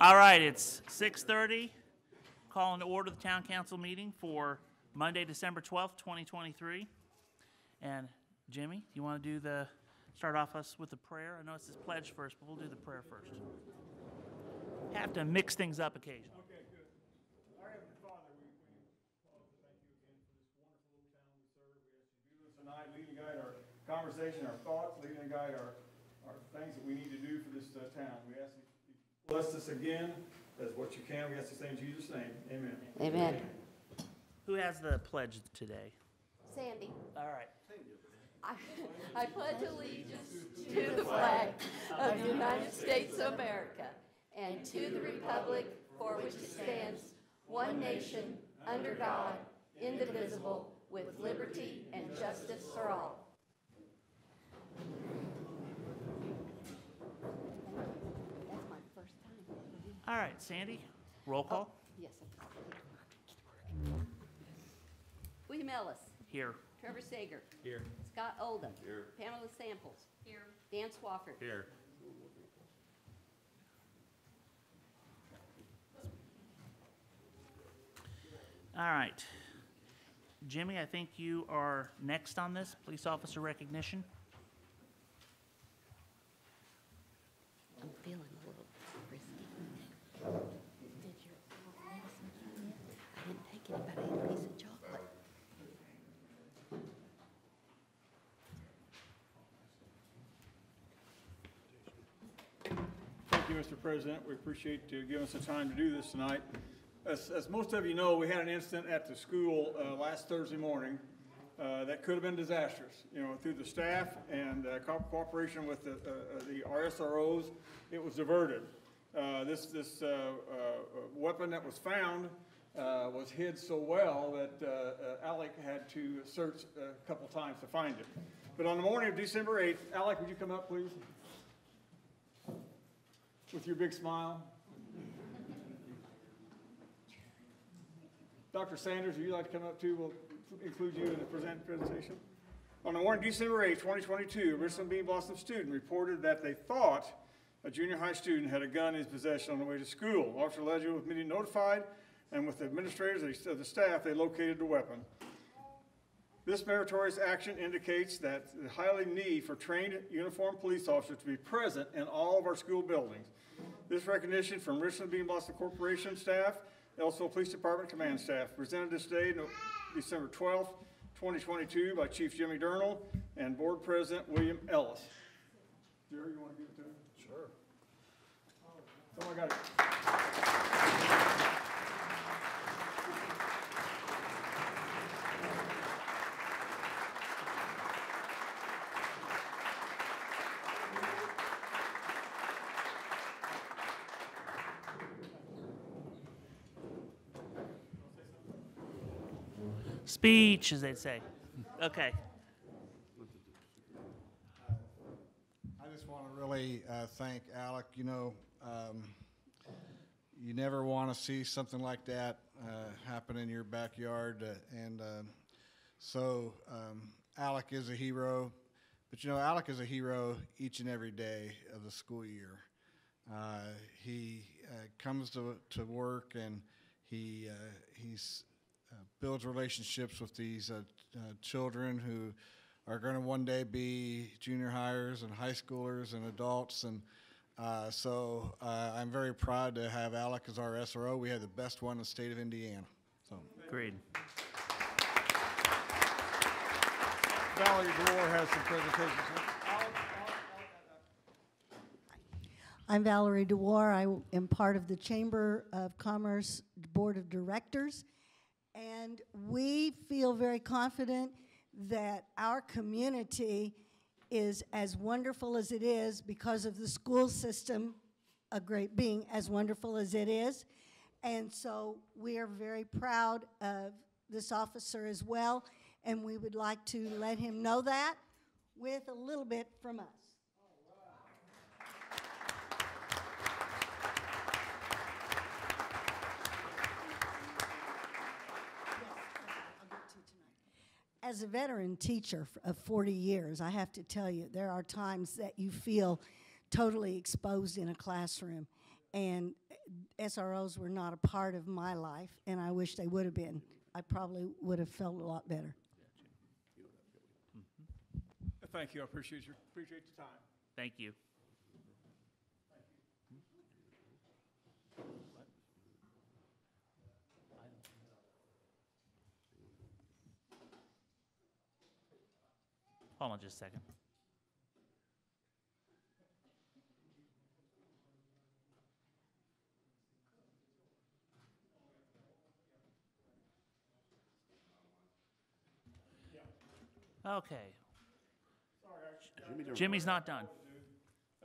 All right, it's 6:30. Calling to order the town council meeting for Monday, December 12th, 2023. And Jimmy, you want to do the, start off us with the prayer? I know it says pledge first, but we'll do the prayer first. Have to mix things up occasionally. This guide our conversation, our thoughts, lead and guide our things that we need to do for this uh, town. We ask you to bless us again as what you can. We ask this thing in Jesus' name. Amen. Amen. Who has the pledge today? Sandy, All right. I, I pledge allegiance to the flag of the United States of America and to the republic for which it stands, one nation, under God, indivisible, with liberty and justice for all. All right, Sandy, roll oh, call. Yes. William Ellis. Here. Trevor Sager. Here. Scott Oldham. Here. Pamela Samples. Here. Dan Swafford. Here. All right. Jimmy, I think you are next on this, police officer recognition. I'm feeling a little frisky. Did your medicine come yet? I didn't take it, a piece of chocolate. Thank you, Mr. President. We appreciate you giving us the time to do this tonight. As, as most of you know, we had an incident at the school uh, last Thursday morning uh, that could have been disastrous. You know, through the staff and uh, co- cooperation with the, uh, uh, the RSROs, it was diverted. Uh, This, this weapon that was found uh, was hid so well that uh, uh, Alec had to search a couple times to find it. But on the morning of December 8th, Alec, would you come up, please? with your big smile. Dr. Sanders, would you like to come up too? We'll include you in the present presentation. On the morning of December 8, 2022, a Richland Bean Blossom student reported that they thought a junior high student had a gun in his possession on the way to school. Officer Leggio was immediately notified, and with the administrators of the staff, they located the weapon. This meritorious action indicates that the highly need for trained uniformed police officers to be present in all of our school buildings. This recognition from Richland Bean Blossom Corporation staff, also Police Department command staff, presented this day, December twelfth, twenty twenty-two, by Chief Jimmy Durnall and Board President William Ellis. Jerry, you want to give it to him? Sure. So I got it. Speech, as they'd say. Okay. I just want to really uh, thank Alec. You know, um, you never want to see something like that uh, happen in your backyard. Uh, and uh, so um, Alec is a hero. But you know, Alec is a hero each and every day of the school year. Uh, he uh, comes to, to work and he he's builds relationships with these uh, uh, children who are going to one day be junior hires and high schoolers and adults. And uh, so uh, I'm very proud to have Alec as our SRO. We have the best one in the state of Indiana. So Agreed. Valerie Delore has some presentations. I'm Valerie DeWar. I am part of the Chamber of Commerce Board of Directors. And we feel very confident that our community is as wonderful as it is because of the school system, a great being as wonderful as it is. And so we are very proud of this officer as well. And we would like to let him know that with a little bit from us. As a veteran teacher of 40 years, I have to tell you, there are times that you feel totally exposed in a classroom. And eh, SROs were not a part of my life, and I wish they would have been. I probably would have felt a lot better. Thank you, I appreciate your, appreciate your time. Thank you. Hold on just a second. Okay. Jimmy Jimmy's not done.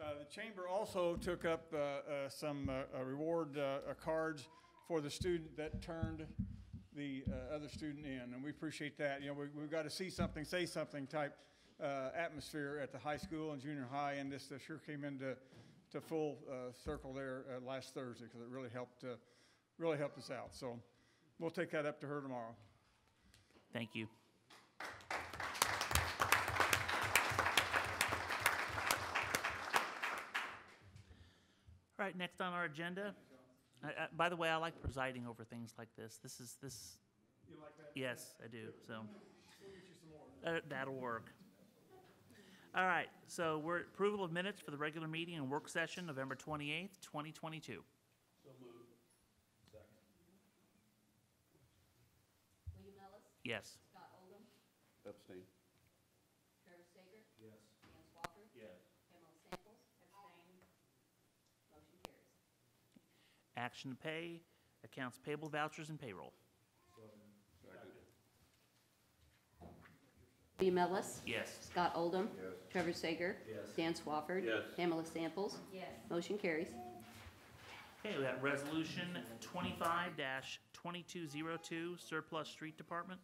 Uh, The chamber also took up uh, uh, some uh, uh, reward uh, uh, cards for the student that turned the uh, other student in, and we appreciate that. You know, we- we've got to see something, say something type uh, atmosphere at the high school and junior high, and this uh, sure came into to full uh, circle there uh, last Thursday, because it really helped, uh, really helped us out. So we'll take that up to her tomorrow. Thank you. All right, next on our agenda. I- I- By the way, I like presiding over things like this. This is, this. You like that? Yes, I do, so. That- That'll work. All right, so we're at approval of minutes for the regular meeting and work session, November 28th, 2022. William Ellis, Yes. Scott Oldham, Abstain. Travis Sager. Yes. Dan Swafford. Yes. Pamela Samples. Abstain. Motion carries. Action to pay, accounts payable vouchers and payroll. William Ellis, Yes. Scott Oldham. Yes. Trevor Sager. Yes. Dan Swafford. Yes. Pamela Samples. Yes. Motion carries. Okay, we got resolution twenty-five twenty-two zero two surplus street department.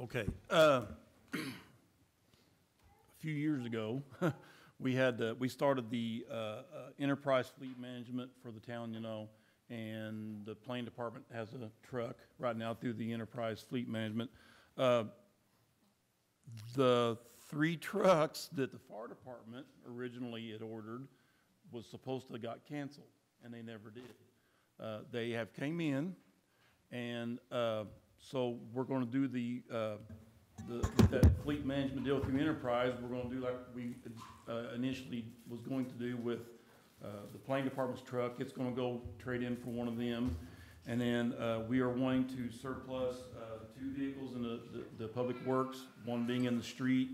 Okay. uh, A few years ago, we had, uh, we started the uh, uh, enterprise fleet management for the town, you know, and the plane department has a truck right now through the enterprise fleet management. Uh, The three trucks that the fire department originally had ordered was supposed to have got canceled, and they never did. Uh, They have came in, and uh, so we're gonna do the, uh, the, that fleet management deal through enterprise, we're gonna do like we uh, initially was going to do with uh, the plane department's truck, it's gonna go trade in for one of them. And then uh, we are wanting to surplus uh, two vehicles in the, the, the public works, one being in the street,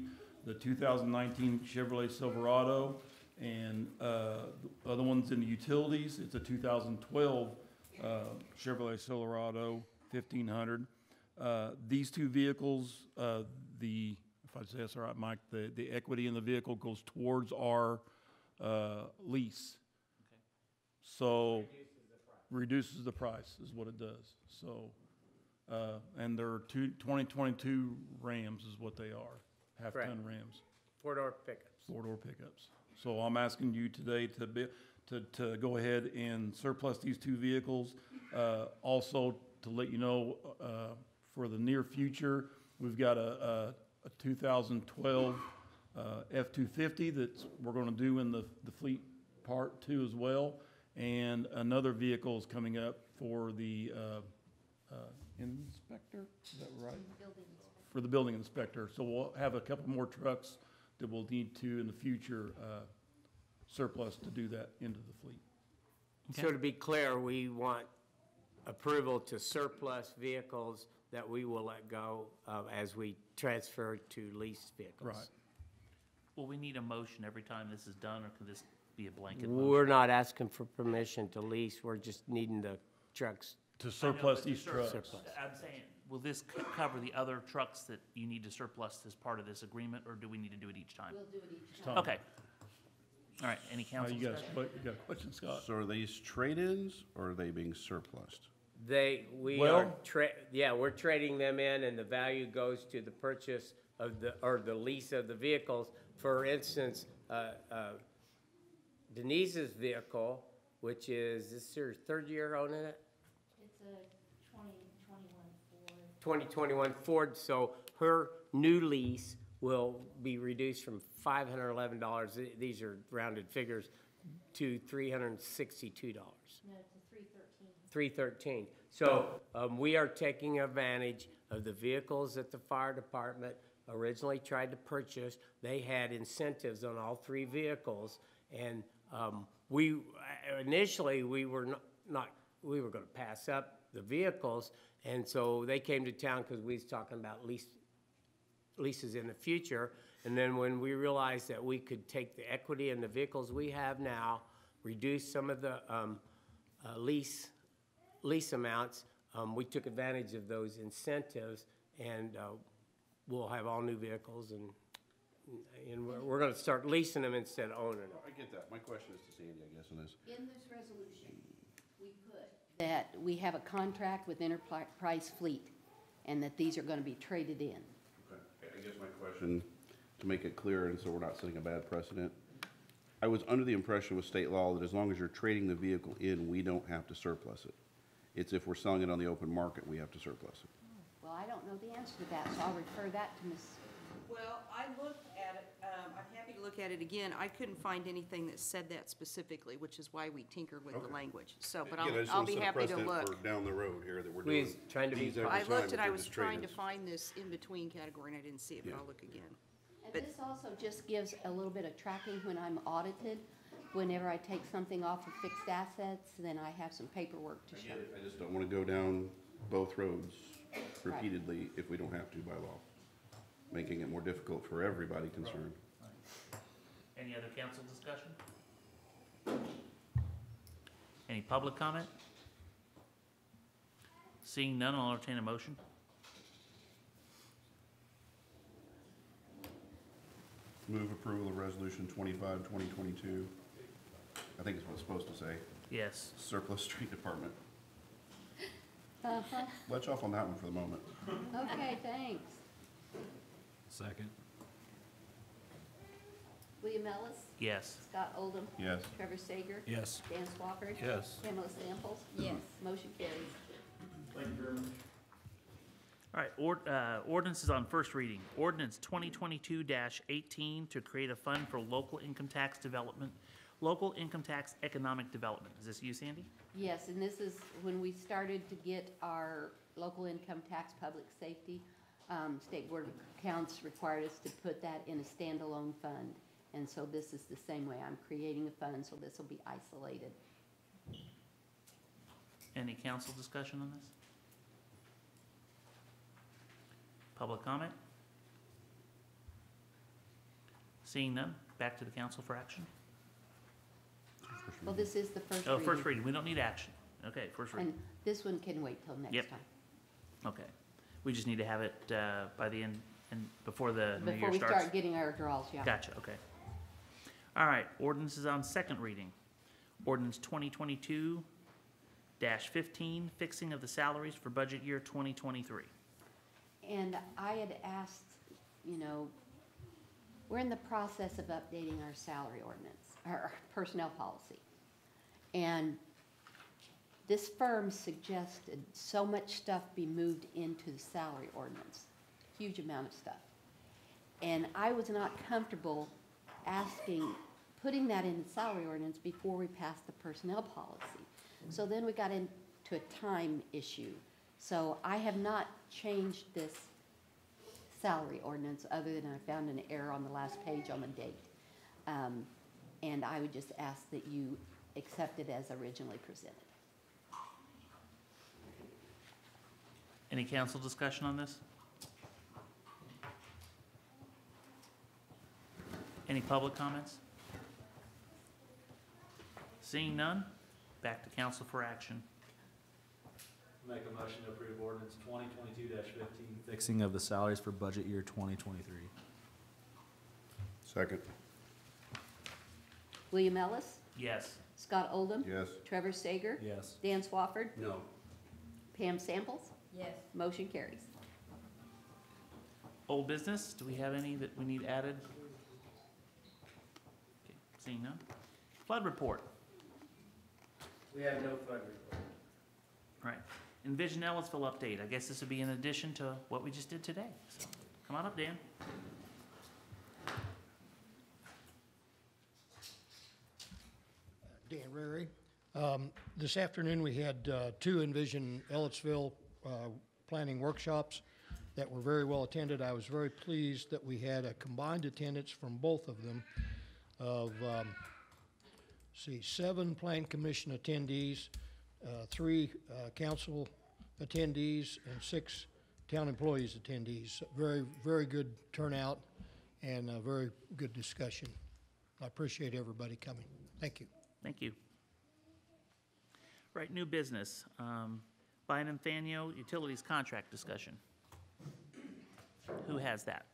the two thousand nineteen Chevrolet Silverado, and uh, the other one's in the utilities, it's a two thousand twelve uh, Chevrolet Silverado, fifteen hundred. Uh, These two vehicles, uh, the, if I say this all right, Mike, the, the equity in the vehicle goes towards our uh, lease. So. Reduces the price, is what it does, so, uh, and they're two, twenty twenty-two Rams is what they are, half-ton Correct. Rams Four-door pickups. four-door pickups. So I'm asking you today to be, to, to go ahead and surplus these two vehicles. Uh, also, to let you know, uh, for the near future, we've got a, a, a two thousand twelve, uh, F-250 that's, we're gonna do in the, the fleet part two as well. And another vehicle is coming up for the, uh, uh, inspector, is that right? for the building inspector. So we'll have a couple more trucks that we'll need to in the future uh, surplus to do that into the fleet. So to be clear, we want approval to surplus vehicles that we will let go of as we transfer to leased vehicles. Right. Will we need a motion every time this is done, or can this be a blanket motion? We're not asking for permission to lease, we're just needing the trucks. To I know, surplus but these sur- trucks. Surplus. I'm saying, will this c- cover the other trucks that you need to surplus as part of this agreement, or do we need to do it each time? We'll do it each Tom, Okay. All right, any council You got a, discussion? que- you got a question, Scott? So are these trade-ins or are they being surplused? They, we Well- are, tra- yeah, we're trading them in and the value goes to the purchase of the, or the lease of the vehicles. For instance, uh, uh, Denise's vehicle, which is, this is her third year owning it? It's a twenty twenty-one Ford. 2021 Ford, so her new lease will be reduced from five hundred eleven dollars, these are rounded figures, to three hundred and sixty-two dollars. No, to three thirteen. Three thirteen. So, um, we are taking advantage of the vehicles that the fire department originally tried to purchase. They had incentives on all three vehicles, and, um, we, initially, we were not- not, we were gonna pass up the vehicles, and so they came to town because we was talking about lease, leases in the future. And then when we realized that we could take the equity in the vehicles we have now, reduce some of the um, uh, lease, lease amounts, um, we took advantage of those incentives, and uh, we'll have all new vehicles, and, and we're, we're gonna start leasing them instead of owning them. I get that. My question is to Sandy, I guess, on this. In this resolution, we put. That we have a contract with Enterprise Fleet, and that these are gonna be traded in. Okay. I guess my question, to make it clear, and so we're not setting a bad precedent, I was under the impression with state law that as long as you're trading the vehicle in, we don't have to surplus it. It's if we're selling it on the open market, we have to surplus it. Well, I don't know the answer to that, so I'll refer that to Ms. Well, I looked at it, um, I'm happy to look at it again. I couldn't find anything that said that specifically, which is why we tinkered with the Okay. language. So, but Again, I I'll, I'll be happy to look. for Down the road here that we're We doing was trying to be these every I time looked and that I they're was just trying to trade-ins. find this in-between category and I didn't see it, but I'll look again. And But- this also just gives a little bit of tracking when I'm audited. Whenever I take something off of fixed assets, then I have some paperwork to I show. get. I just don't want to go down both roads repeatedly if we don't have to by law, making it more difficult for everybody concerned. Any other council discussion? Any public comment? Seeing none, I'll entertain a motion. Move approval of resolution twenty-five, twenty twenty-two. I think it's what it's supposed to say, Yes. surplus street department. Uh-huh, Let's off on that one for the moment. okay, thanks. Second. William Ellis, Yes. Scott Oldham, Yes. Trevor Sager, Yes. Dan Swafford. Yes. Pamela Samples. Yes. Motion carries. Thank All right, ord, uh, ordinance is on first reading. Ordinance twenty twenty-two eighteen to create a fund for local income tax development, local income tax economic development. Is this you, Sandy? Yes, and this is when we started to get our local income tax public safety. Um, State Board of Accounts required us to put that in a standalone fund. And so this is the same way. I'm creating a fund, so this will be isolated. Any council discussion on this? Public comment? Seeing none, back to the council for action. Well, this is the first Oh, reading. first reading, we don't need action. Okay, first reading, And this one can wait till next Yep. time. okay. We just need to have it, uh, by the end, and before the new Before year we starts. start getting our draws, yeah. Gotcha, okay. All right, ordinance is on second reading. Ordinance twenty twenty-two fifteen, fixing of the salaries for budget year twenty twenty-three. And I had asked, you know, we're in the process of updating our salary ordinance, our personnel policy. And this firm suggested so much stuff be moved into the salary ordinance, huge amount of stuff. And I was not comfortable asking, putting that in the salary ordinance before we passed the personnel policy. So then we got into a time issue. So I have not changed this salary ordinance, other than I found an error on the last page on the date. Um, And I would just ask that you accept it as originally presented. Any council discussion on this? Any public comments? Seeing none, back to council for action. Make a motion to approve ordinance twenty twenty-two fifteen, fixing of the salaries for budget year twenty twenty-three. Second. William Ellis, Yes. Scott Oldham. Yes. Trevor Sager. Yes. Dan Swafford. No. Pam Samples. Yes. Motion carries. Old business, do we have any that we need added? Okay, Seeing none. Flood report, we have no fund report. Right. Envision Ellettsville update. I guess this would be in addition to what we just did today. So, come on up, Dan. Uh, Dan Rary. Um, this afternoon we had uh, two Envision Ellettsville uh, planning workshops that were very well attended. I was very pleased that we had a combined attendance from both of them of um, see, seven plan commission attendees, uh, three uh, council attendees, and six town employees attendees. Very, very good turnout and a very good discussion. I appreciate everybody coming. Thank you. Thank you. Right, new business. Um, Bynum Fanyo Utilities Contract Discussion. Who has that?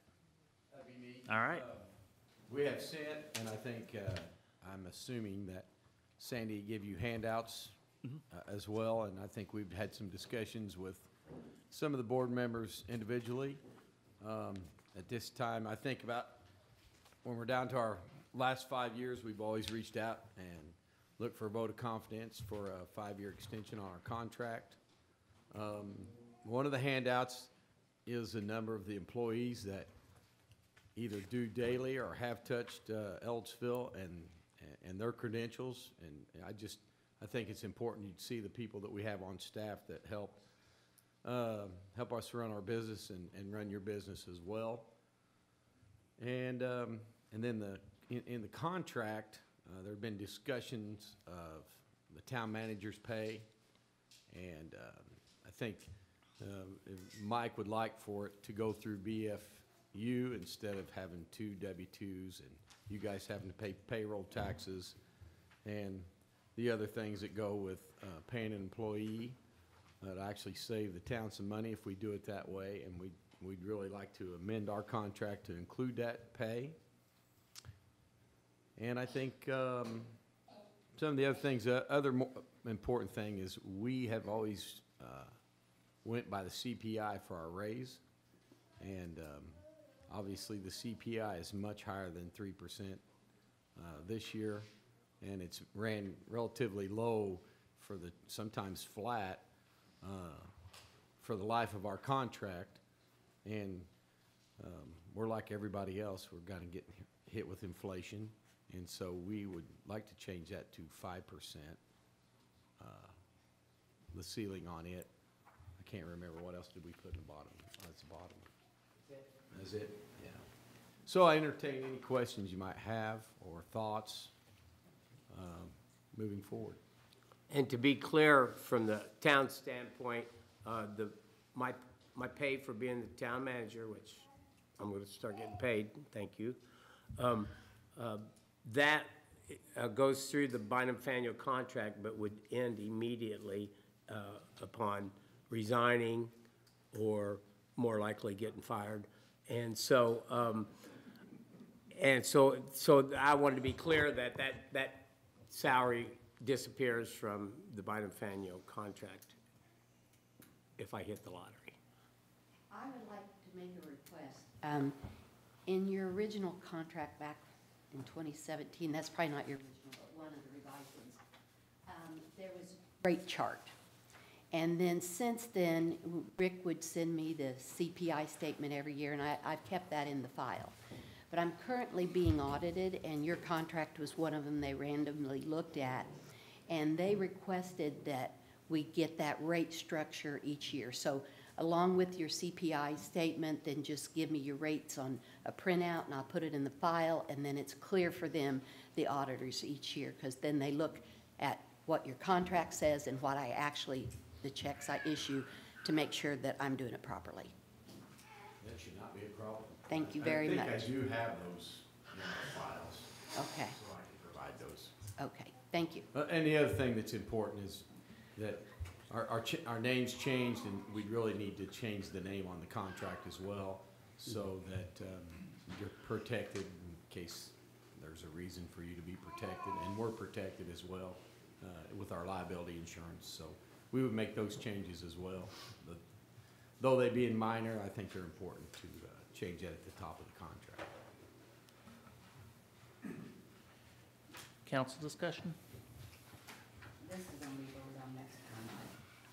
All right. We have sent, and I think, uh, I'm assuming that Sandy gave you handouts uh, as well, and I think we've had some discussions with some of the board members individually. Um, At this time, I think about, when we're down to our last five years, we've always reached out and looked for a vote of confidence for a five-year extension on our contract. Um, One of the handouts is a number of the employees that either do daily or have touched uh, Ellettsville and, and their credentials. And I just, I think it's important you see the people that we have on staff that help, uh, help us run our business and, and run your business as well. And, um, and then the, in, in the contract, uh, there have been discussions of the town manager's pay. And, um, I think, um, if Mike would like for it to go through BFU instead of having two W-2s and you guys having to pay payroll taxes and the other things that go with, uh, paying an employee. That actually save the town some money if we do it that way, and we'd, we'd really like to amend our contract to include that pay. And I think, um, some of the other things, uh, other more important thing is we have always, uh, went by the CPI for our raise. And, um, obviously the CPI is much higher than three percent, uh, this year. And it's ran relatively low for the, sometimes flat, uh, for the life of our contract. And, um, we're like everybody else, we're gonna get hit with inflation. And so we would like to change that to five percent, uh, the ceiling on it. I can't remember, what else did we put in the bottom? The bottom. That's it, yeah. So I entertain any questions you might have or thoughts, um, moving forward. And to be clear, from the town standpoint, uh, the, my, my pay for being the town manager, which I'm gonna start getting paid, thank you, um, uh, that uh, goes through the Bynum Fanyo contract, but would end immediately uh, upon resigning or more likely getting fired. And so, um, and so, so I wanted to be clear that that, that salary disappears from the Fanyo contract if I hit the lottery. I would like to make a request. Um, In your original contract back in 2017, that's probably not your original, but one of the revised ones, um, there was a rate chart. And then since then, Rick would send me the CPI statement every year, and I, I've kept that in the file. But I'm currently being audited, and your contract was one of them they randomly looked at. And they requested that we get that rate structure each year. So along with your CPI statement, then just give me your rates on a printout, and I'll put it in the file, and then it's clear for them, the auditors each year, because then they look at what your contract says and what I actually, the checks I issue, to make sure that I'm doing it properly. That should not be a problem. Thank you very I much. think I do have those in my files, Okay, so I can provide those. okay, thank you. Uh, And the other thing that's important is that our, our, ch- our name's changed, and we really need to change the name on the contract as well, so that, um, you're protected in case there's a reason for you to be protected, and we're protected as well, uh, with our liability insurance, so we would make those changes as well. But Though they being minor, I think they're important to, uh, change that at the top of the contract. Council discussion? This is going to be voted on next time.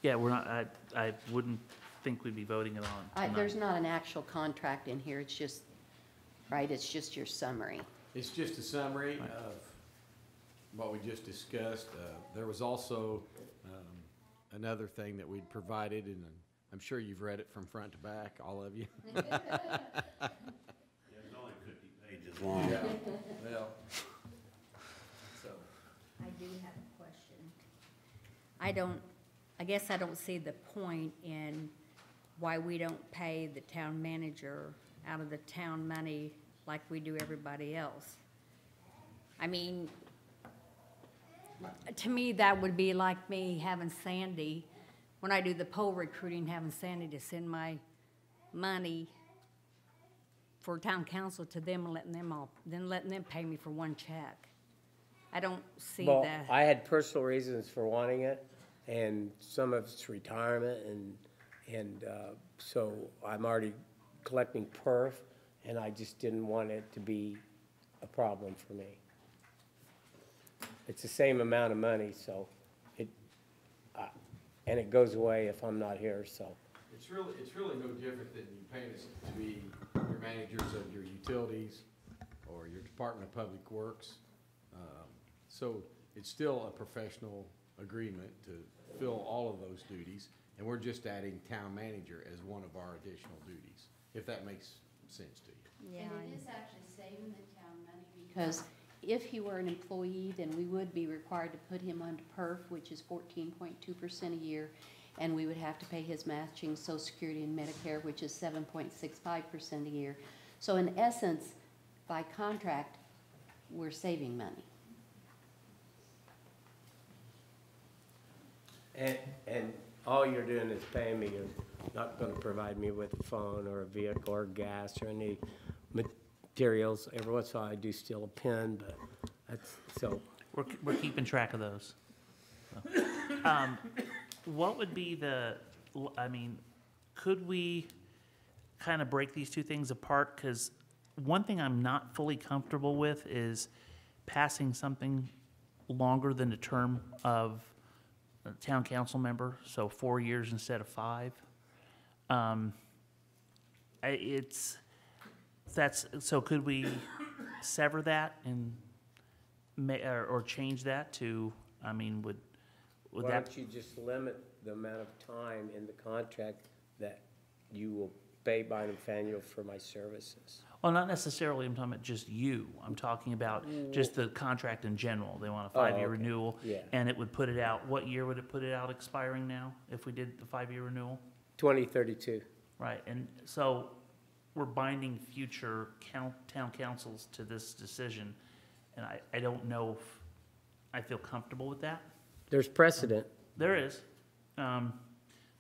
Yeah, we're not, I, I wouldn't think we'd be voting it on I, tonight. there's not an actual contract in here, it's just, right, it's just your summary. It's just a summary Right. of what we just discussed. Uh, There was also another thing that we'd provided, and I'm sure you've read it from front to back, all of you. It's only fifty pages long. Yeah, well, so. I do have a question. I don't, I guess I don't see the point in why we don't pay the town manager out of the town money like we do everybody else. I mean, to me, that would be like me having Sandy, when I do the poll recruiting, having Sandy to send my money for town council to them and letting them all, then letting them pay me for one check. I don't see Well, that. I had personal reasons for wanting it, and some of it's retirement, and, and, uh, so I'm already collecting PERF, and I just didn't want it to be a problem for me. It's the same amount of money, so it, uh, and it goes away if I'm not here, so. It's really, it's really no different than you paying us to be your managers of your utilities or your Department of Public Works. Um, So it's still a professional agreement to fill all of those duties, and we're just adding town manager as one of our additional duties, if that makes sense to you. Yeah, And I- it is actually saving the town money because if he were an employee, then we would be required to put him onto PERF, which is fourteen point two percent a year. And we would have to pay his matching social security and Medicare, which is seven point six five percent a year. So in essence, by contract, we're saving money. And, and all you're doing is paying me, you're not gonna provide me with a phone or a vehicle or gas or any materials. Every once in a while I do steal a pen, but that's, so, We're, we're keeping track of those. Um, What would be the, I mean, could we kind of break these two things apart? Because one thing I'm not fully comfortable with is passing something longer than the term of a town council member, so four years instead of five. Um, I- It's, that's, so could we sever that and ma, or, or change that to, I mean, would, would why that? don't you just limit the amount of time in the contract that you will pay by Nathaniel for my services? Well, not necessarily, I'm talking about just you. I'm talking about just the contract in general. They want a oh, five-year okay. renewal. Yeah. And it would put it out, what year would it put it out expiring now, if we did the five-year renewal? Twenty thirty-two. Right, and so we're binding future count, town councils to this decision. And I, I don't know if I feel comfortable with that. There's precedent. There is. Um,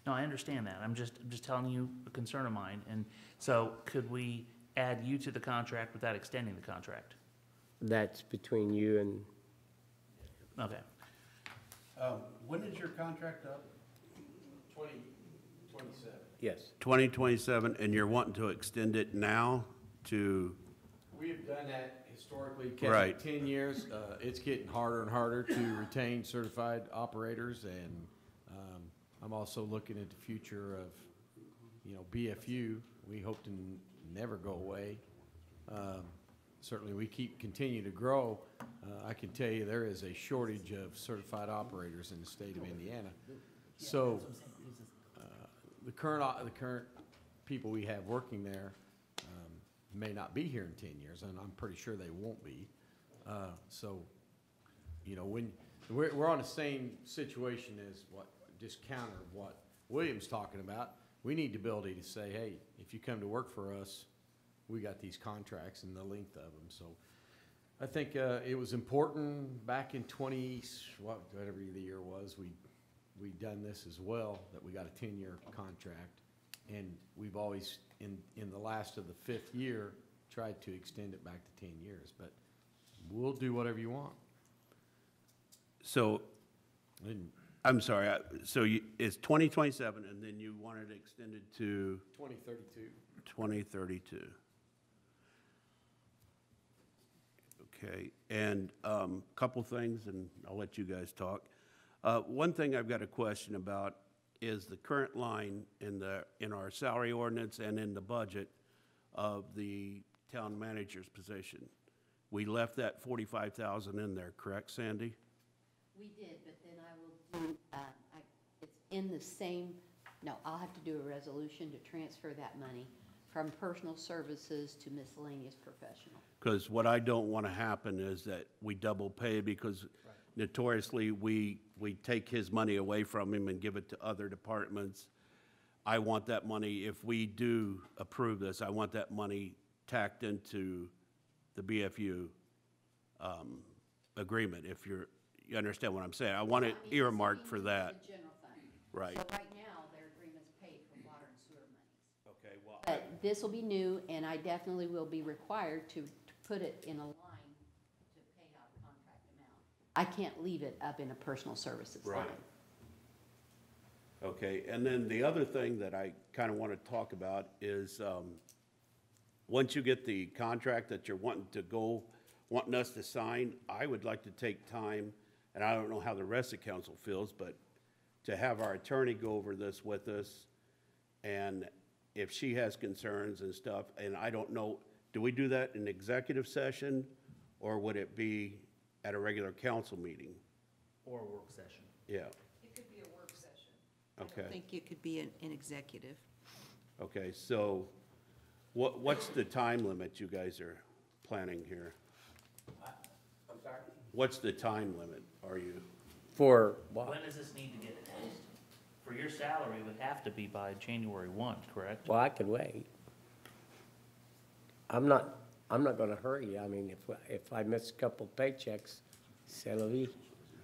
no, I understand that. I'm just, I'm just telling you a concern of mine. And so could we add you to the contract without extending the contract? That's between you and, Okay. Um, When is your contract up? Twenty, twenty-seven. Yes. 2027, and you're wanting to extend it now to, We have done that historically, kept Right. ten years. Uh, it's getting harder and harder to retain certified operators and, um, I'm also looking at the future of, you know, BFU. We hope to n- never go away. Um, certainly, we keep, continue to grow. Uh, I can tell you, there is a shortage of certified operators in the state of Indiana. So, the current, o- the current people we have working there, um, may not be here in ten years, and I'm pretty sure they won't be. Uh, so, you know, when, we're, we're on the same situation as what, just counter what William's talking about. We need the ability to say, hey, if you come to work for us, we got these contracts and the length of them, so. I think, uh, it was important back in twenty, what, whatever the year was, we, we done this as well, that we got a ten-year contract. And we've always, in, in the last of the fifth year, tried to extend it back to ten years, but we'll do whatever you want. so, And I'm sorry, I- so you, it's 2027, and then you wanted it extended to twenty thirty-two. 2032? Okay, and a couple things, and I'll let you guys talk. Uh, One thing I've got a question about is the current line in the, in our salary ordinance and in the budget of the town manager's position. we left that forty-five thousand in there, correct, Sandy? We did, but then I will do, uh, I, it's in the same, no, I'll have to do a resolution to transfer that money from personal services to miscellaneous professional. Because what I don't want to happen is that we double pay because notoriously, we, we take his money away from him and give it to other departments. I want that money, if we do approve this, I want that money tacked into the BFU um, agreement, if you're, you understand what I'm saying? I want it earmarked for that. the general fund. Right. So right now, their agreement's paid for water and sewer monies. Okay, well. But this will be new, and I definitely will be required to, to put it in a line to pay out contract amount. I can't leave it up in a personal services line. Right. Okay, and then the other thing that I kind of want to talk about is, um, once you get the contract that you're wanting to go, wanting us to sign, I would like to take time, and I don't know how the rest of council feels, but to have our attorney go over this with us, and if she has concerns and stuff, and I don't know, do we do that in executive session, or would it be at a regular council meeting? Or a work session. Yeah, It could be a work session. I okay. don't think it could be an, an executive. Okay, so what, what's the time limit you guys are planning here? I'm sorry? What's the time limit, are you? For what? When does this need to get posted? For your salary, it would have to be by January one, correct? Well, I could wait. I'm not, I'm not gonna hurry you. I mean, if, if I miss a couple paychecks, c'est la vie.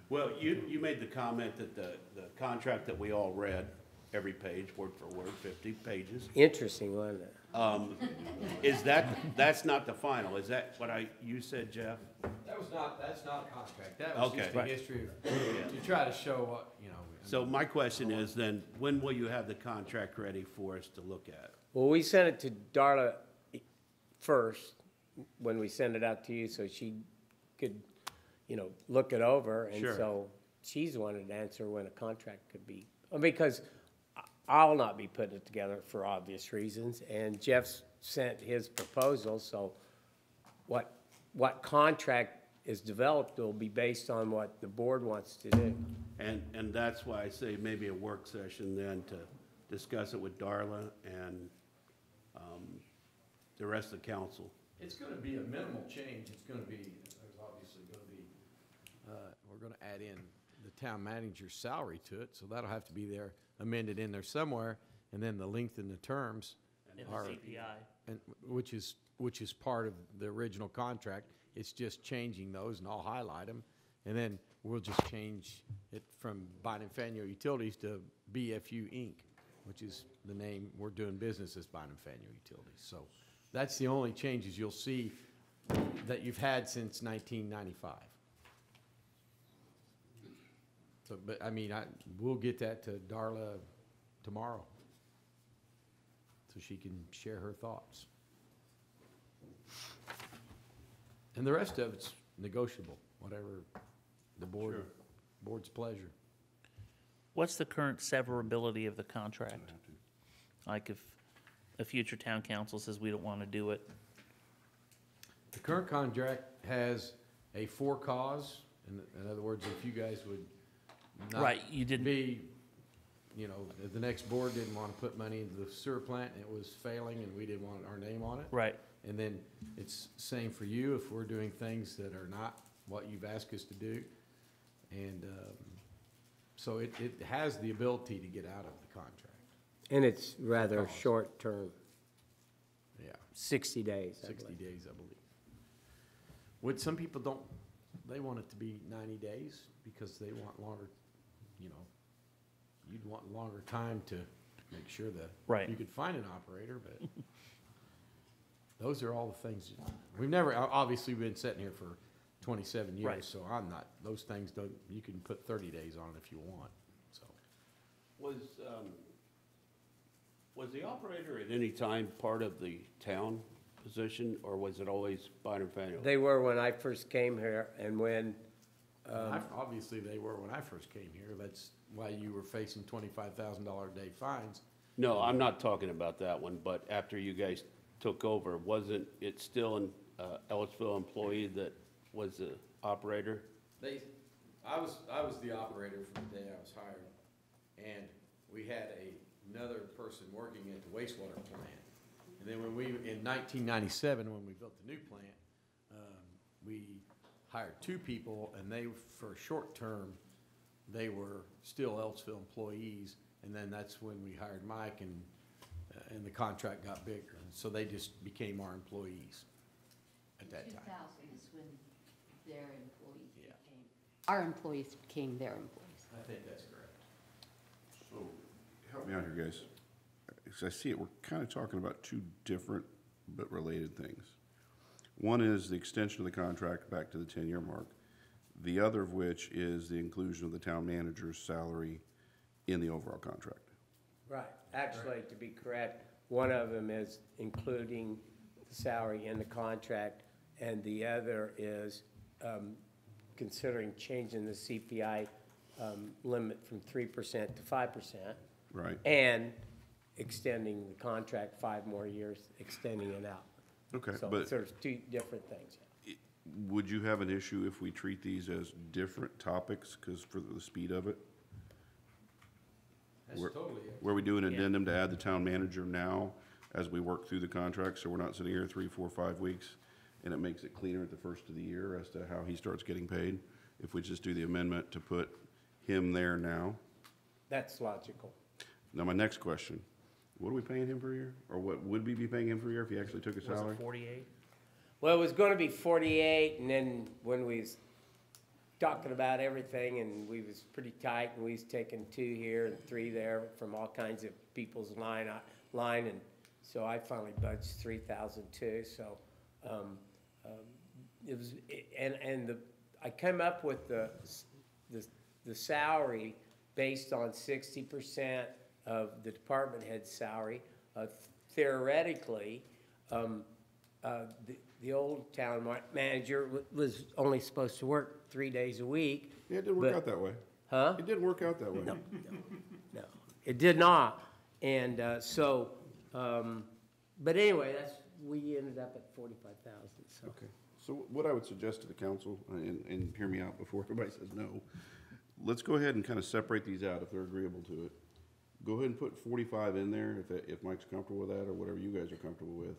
Well, you, you made the comment that the, the contract that we all read, every page, word for word, fifty pages. Interesting, wasn't it? Um, is that, that's not the final, is that what I, you said, Jeff? That was not, that's not a contract. That was just Okay. a Right. history of, to try to show what, you know. So my question is then, when will you have the contract ready for us to look at? Well, we sent it to Darla first, when we send it out to you, so she could, you know, look it over. And Sure. so she's wanted to answer when a contract could be, because I'll not be putting it together for obvious reasons. And Jeff's sent his proposal, so what, what contract is developed will be based on what the board wants to do. And, and that's why I say maybe a work session then to discuss it with Darla and, um, the rest of the council. It's gonna be a minimal change, it's gonna be, there's obviously gonna be, uh, we're gonna add in the town manager's salary to it, so that'll have to be there, amended in there somewhere, and then the length and the terms In the are. CPI. And, which is, which is part of the original contract, it's just changing those, and I'll highlight them, and then we'll just change it from Bynum Fanyo Utilities to BFU Inc., which is the name, we're doing business as Bynum Fanyo Utilities, so that's the only changes you'll see that you've had since nineteen ninety-five. So, but, I mean, I, we'll get that to Darla tomorrow, so she can share her thoughts. And the rest of it's negotiable, whatever the board, Sure. board's pleasure. What's the current severability of the contract? Like if a future town council says we don't want to do it, The current contract has a for cause, in, in other words, if you guys would not Right, you didn't- be, you know, the- the next board didn't want to put money into the sewer plant, and it was failing, and we didn't want our name on it. right? And then it's same for you if we're doing things that are not what you've asked us to do. And, um, so it, it has the ability to get out of the contract, And it's rather short-term, yeah. sixty days, I Sixty believe. days, I believe. What some people don't, they want it to be ninety days because they want longer, you know, you'd want longer time to make sure that Right. you could find an operator, but those are all the things, we've never, o- obviously, we've been sitting here for twenty-seven Right. years, so I'm not, those things don't, you can put thirty days on it if you want, so. Was, um, was the operator at any time part of the town position, or was it always Bynum Fanyo? They were when I first came here, and when, I- Obviously, they were when I first came here, that's why you were facing twenty-five thousand dollar a day fines. No, I'm not talking about that one, but after you guys took over, wasn't it still in uh, Ellettsville employee that was the operator? They, I was, I was the operator from the day I was hired, and we had a, another person working at the wastewater plant. And then when we, in nineteen ninety-seven, when we built the new plant, um, we hired two people, and they, for a short term, they were still Ellettsville employees, and then that's when we hired Mike, and, uh, and the contract got bigger, and so they just became our employees at that time. 2000 is when their employees Yeah. became, our employees became their employees. I think that's correct. Help me out here, guys. As I see it, we're kind of talking about two different but related things. One is the extension of the contract back to the ten-year mark. The other of which is the inclusion of the town manager's salary in the overall contract. Right, actually, to be correct, one of them is including the salary in the contract, and the other is um, considering changing the CPI um, limit from three percent to five percent. Right. And extending the contract five more years, extending it out. Okay, So but- it's sort of two different things. Would you have an issue if we treat these as different topics, because for the speed of it? That's Where- totally it. Where we do an addendum to add the town manager now as we work through the contract, so we're not sitting here three, four, five weeks, and it makes it cleaner at the first of the year as to how he starts getting paid? If we just do the amendment to put him there now? That's logical. Now, my next question, what are we paying him per year? Or what would we be paying him per year if he actually took a Was salary? it forty-eight? Well, it was gonna be forty-eight, and then when we was talking about everything, and we was pretty tight, and we was taking two here and three there from all kinds of people's line, uh, line, and so I finally budged three thousand two, so, um, um, it was, and, and the, I came up with the, s- the, the salary based on sixty percent of the department head's salary. Uh, Theoretically, um, uh, the, the old town ma- manager wa- was only supposed to work three days a week. Yeah, it didn't work but- out that way. Huh? It didn't work out that way. No, no, it did not. And, uh, so, um, but anyway, that's, we ended up at forty-five thousand, so. Okay, so what I would suggest to the council, and, and hear me out before everybody says no, let's go ahead and kind of separate these out if they're agreeable to it. Go ahead and put forty-five in there if, that- if Mike's comfortable with that, or whatever you guys are comfortable with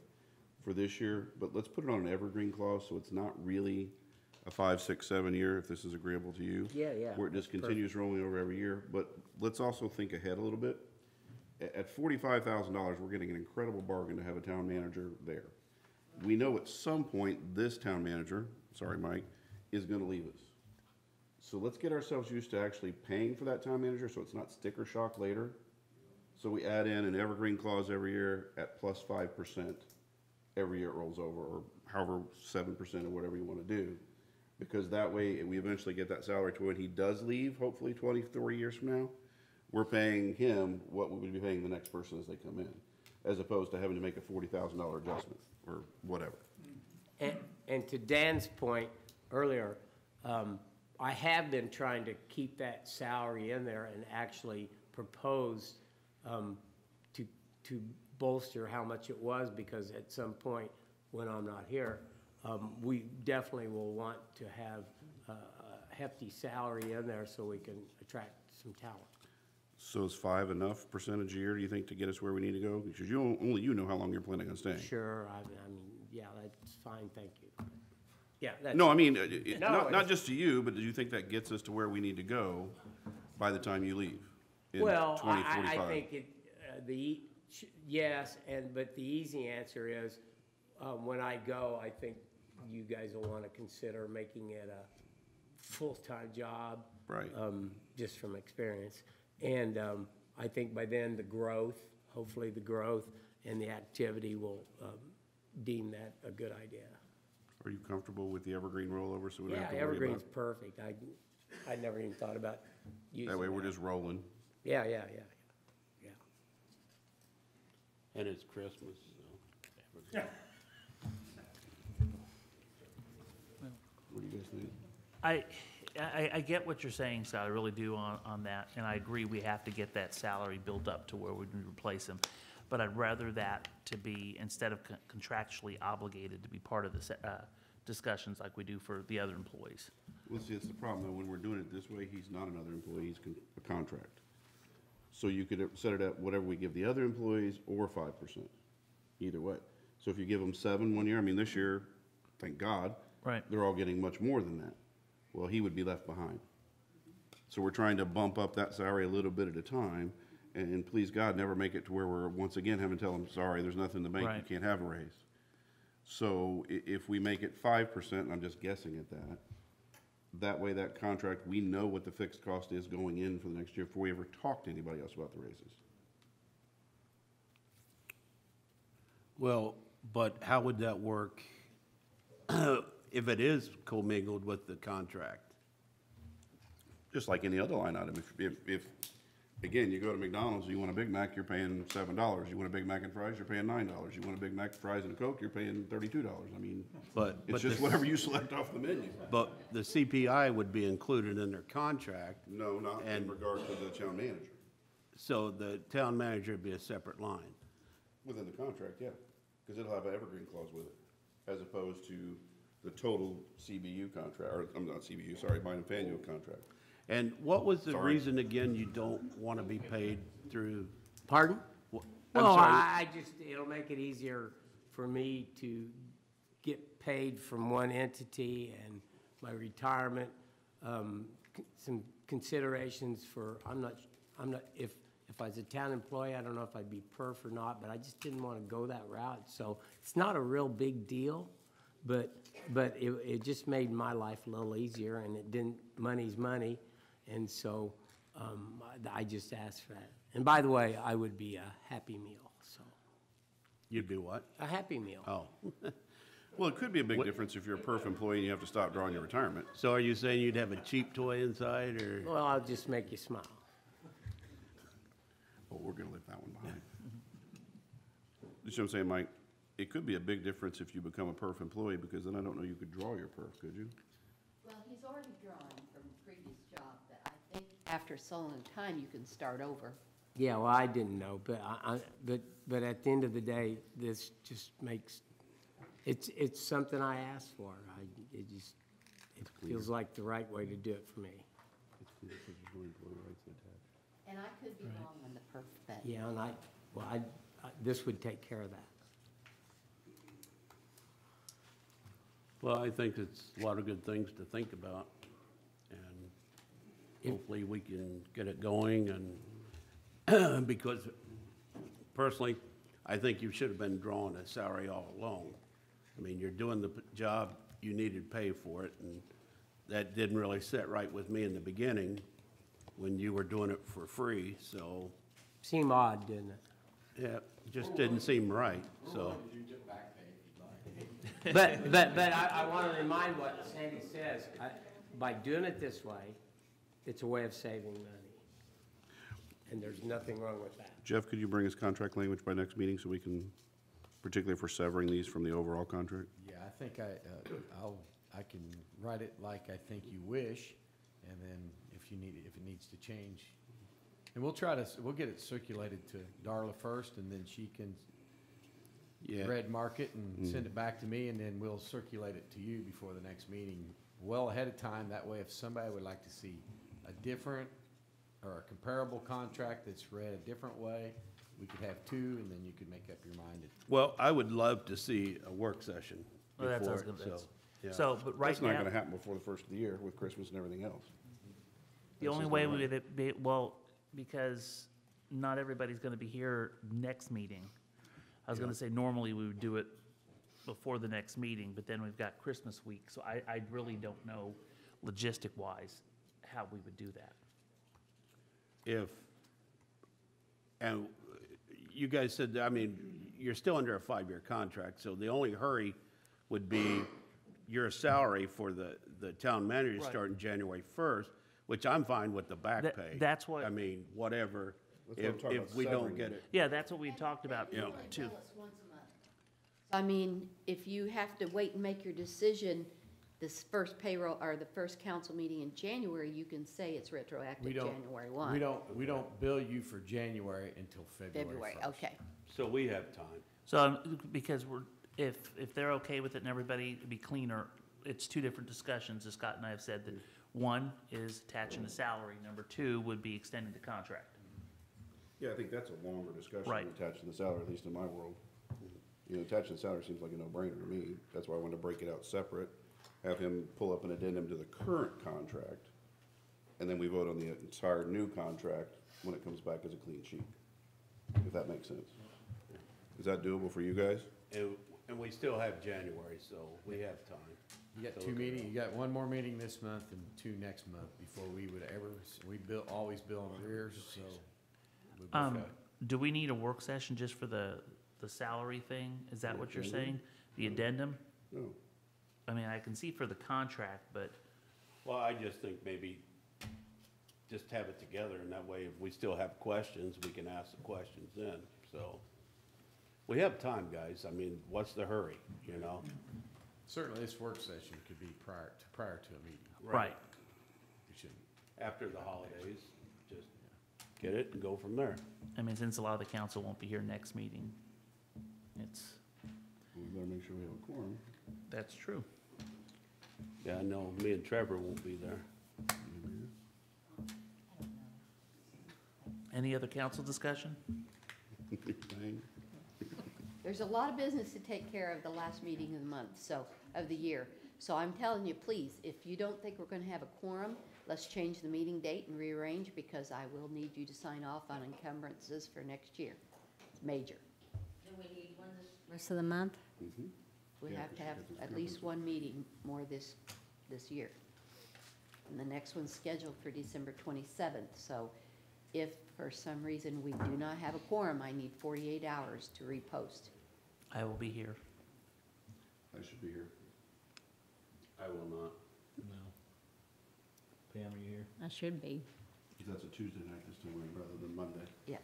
for this year, but let's put it on an evergreen clause, so it's not really a five, six, seven year, if this is agreeable to you. Yeah, yeah, Where it just continues rolling over every year, but let's also think ahead a little bit. At, at forty-five thousand dollars, we're getting an incredible bargain to have a town manager there. We know at some point, this town manager, sorry, Mike, is gonna leave us. So let's get ourselves used to actually paying for that town manager, so it's not sticker shock later. So we add in an evergreen clause every year at plus five percent every year it rolls over, or however, seven percent or whatever you wanna do. Because that way, we eventually get that salary to when he does leave, hopefully twenty, thirty years from now, we're paying him what we would be paying the next person as they come in, as opposed to having to make a forty thousand dollar adjustment, or whatever. And, and to Dan's point earlier, um, I have been trying to keep that salary in there and actually propose, um, to, to bolster how much it was, because at some point, when I'm not here, um, we definitely will want to have a a hefty salary in there so we can attract some talent. So is five enough percentage a year, do you think, to get us where we need to go? Because you, only you know how long you're planning on staying. Sure, I, I mean, yeah, that's fine, thank you. Yeah, that's. No, I mean, uh, it- No, not, not it's- just to you, but do you think that gets us to where we need to go by the time you leave? In Well, I, I- I think it, uh, the, yes, and, but the easy answer is, um, when I go, I think you guys will wanna consider making it a full-time job. Right. Um, just from experience. And, um, I think by then, the growth, hopefully the growth and the activity will, um, deem that a good idea. Are you comfortable with the evergreen rollover, so we don't Yeah, have to worry about? evergreen's perfect. I, I never even thought about using That way, we're just rolling. Yeah, yeah, yeah, yeah. And it's Christmas, so. What do you guys think? I, I, I get what you're saying, Sal, I really do on, on that, and I agree, we have to get that salary built up to where we can replace him. but I'd rather that to be, instead of con- contractually obligated to be part of the, se- uh, discussions like we do for the other employees. Well, see, that's the problem, though, when we're doing it this way, he's not another employee, he's con- a contract. So you could set it at whatever we give the other employees, or five percent, either way. So if you give them seven one year, I mean, this year, thank God. Right. They're all getting much more than that. Well, he would be left behind. So we're trying to bump up that salary a little bit at a time, and, and please God, never make it to where we're, once again, having to tell them, sorry, there's nothing to make, you Right. can't have a raise. So i- if we make it five percent, and I'm just guessing at that, that way that contract, we know what the fixed cost is going in for the next year before we ever talk to anybody else about the raises. Well, but how would that work if it is commingled with the contract? Just like any other line item, if, if, if, again, you go to McDonald's, you want a Big Mac, you're paying seven dollars. You want a Big Mac and fries, you're paying nine dollars. You want a Big Mac, fries, and a Coke, you're paying thirty-two dollars. I mean, But- it's but just the- whatever you select off the menu. But the CPI would be included in their contract, No, not in And- regard to the town manager. so the town manager would be a separate line. Within the contract, yeah, because it'll have an evergreen clause with it, as opposed to the total CBU contract, or, I'm not CBU, sorry, biennial contract. And what was the Sorry. reason, again, you don't want to be paid through? Pardon? Wh- I'm Well, sorry. I, I just, it'll make it easier for me to get paid from one entity and my retirement, um, some considerations for, I'm not, I'm not, if, if I was a town employee, I don't know if I'd be PERF or not, but I just didn't want to go that route. So it's not a real big deal, but, but it, it just made my life a little easier and it didn't, money's money. And so, um, I I just asked for that. And by the way, I would be a Happy Meal, so, You'd be what? a Happy Meal. Oh. Well, it could be a big difference if you're a PERF employee and you have to stop drawing your retirement. So are you saying you'd have a cheap toy inside, or? Well, I'll just make you smile. But we're gonna leave that one behind. You see what I'm saying, Mike? It could be a big difference if you become a PERF employee, because then I don't know you could draw your PERF, could you? Well, he's already drawn from a previous job that I think after so long time, you can start over. Yeah, well, I didn't know, but I, I, but, but at the end of the day, this just makes, it's, it's something I asked for. I, it just, it feels like the right way to do it for me. And I could be wrong on the PERF, but. Yeah, and I, well, I, I- this would take care of that. Well, I think it's a lot of good things to think about, and hopefully we can get it going, and, because personally, I think you should have been drawing a salary all along. I mean, you're doing the p- job, you needed to pay for it, and that didn't really sit right with me in the beginning, when you were doing it for free, so, Seemed odd, didn't it? yeah, just didn't seem right, so. But, but, but I, I want to remind what Sandy says, I, by doing it this way, it's a way of saving money. And there's nothing wrong with that. Jeff, could you bring us contract language by next meeting so we can, particularly for severing these from the overall contract? Yeah, I think I, uh, I'll, I can write it like I think you wish, and then if you need, if it needs to change. And we'll try to, we'll get it circulated to Darla first, and then she can Yeah. red mark it and send it back to me, and then we'll circulate it to you before the next meeting, well ahead of time. That way, if somebody would like to see a different or a comparable contract that's read a different way, we could have two, and then you could make up your mind. Well, I would love to see a work session oh, Well, that before sounds it, good. so, yeah. So, but right That's not gonna happen before the first of the year with Christmas and everything else. the That's only way we right. would, be, well, because not everybody's gonna be here next meeting. I was gonna say, normally we would do it before the next meeting, but then we've got Christmas week, so I, I really don't know logistic-wise how we would do that. If, and you guys said, I mean, you're still under a five-year contract, so the only hurry would be your salary for the, the town manager Right. starting January first, which I'm fine with the back That- pay. that's what- I mean, whatever, That's what I'm if, talking if about, we don't severing get it. it. Yeah, that's what we talked about, Yeah. too. Tell us once a month. I mean, if you have to wait and make your decision this first payroll, or the first council meeting in January, you can say it's We retroactive don't, January one. we don't, we don't bill you for January until February February, first. okay. So we have time. So, um, because we're, if, if they're okay with it and everybody, it'd be cleaner, it's two different discussions, as Scott and I have said, that one is attaching the salary, number two would be extending the contract. Yeah, I think that's a longer discussion Right. than attaching the salary, at least in my world. You know, attaching the salary seems like a no-brainer to me. That's why I wanted to break it out separate, have him pull up an addendum to the current contract, and then we vote on the entire new contract when it comes back as a clean sheet, if that makes sense. Is that doable for you guys? And, and we still have January, so we have time. You got So two look at meetings, you got one more meeting this month and two next month before we would ever, we bill, always bill in arrears, so. we'll be Um, fine. do we need a work session just for the, the salary thing? Is that what you're saying? The addendum? No. I mean, I can see for the contract, but Well, I just think maybe just have it together, and that way, if we still have questions, we can ask the questions then, so. We have time, guys, I mean, what's the hurry, you know? Certainly, this work session could be prior, to prior to a meeting. Right. We shouldn't. After the holidays, just get it and go from there. I mean, since a lot of the council won't be here next meeting, it's, We better make sure we have a quorum. that's true. Yeah, I know, me and Trevor won't be there. Any other council discussion? There's a lot of business to take care of the last meeting of the month, so, of the year. So I'm telling you, please, if you don't think we're gonna have a quorum, let's change the meeting date and rearrange, because I will need you to sign off on encumbrances for next year. It's major. Do we need one this? Rest of the month? Mm-hmm. We Yeah, have 'cause to have got those at least one meeting more this, this year. And the next one's scheduled for December twenty-seventh, so if for some reason we do not have a quorum, I need forty-eight hours to repost. I will be here. I should be here. I will not. No. Pam, are you here? I should be. That's a Tuesday night this time rather than Monday. Yeah.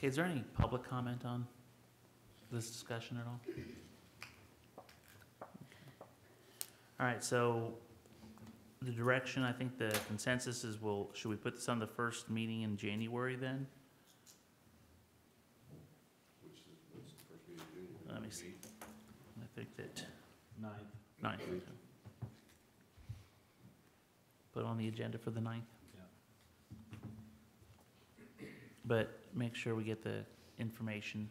Okay, is there any public comment on this discussion at all? All right, so the direction, I think the consensus is, will, should we put this on the first meeting in January then? Which is, what's the first meeting in January? Let me see. I think that, Ninth. ninth. okay. Put on the agenda for the ninth? Yeah. But make sure we get the information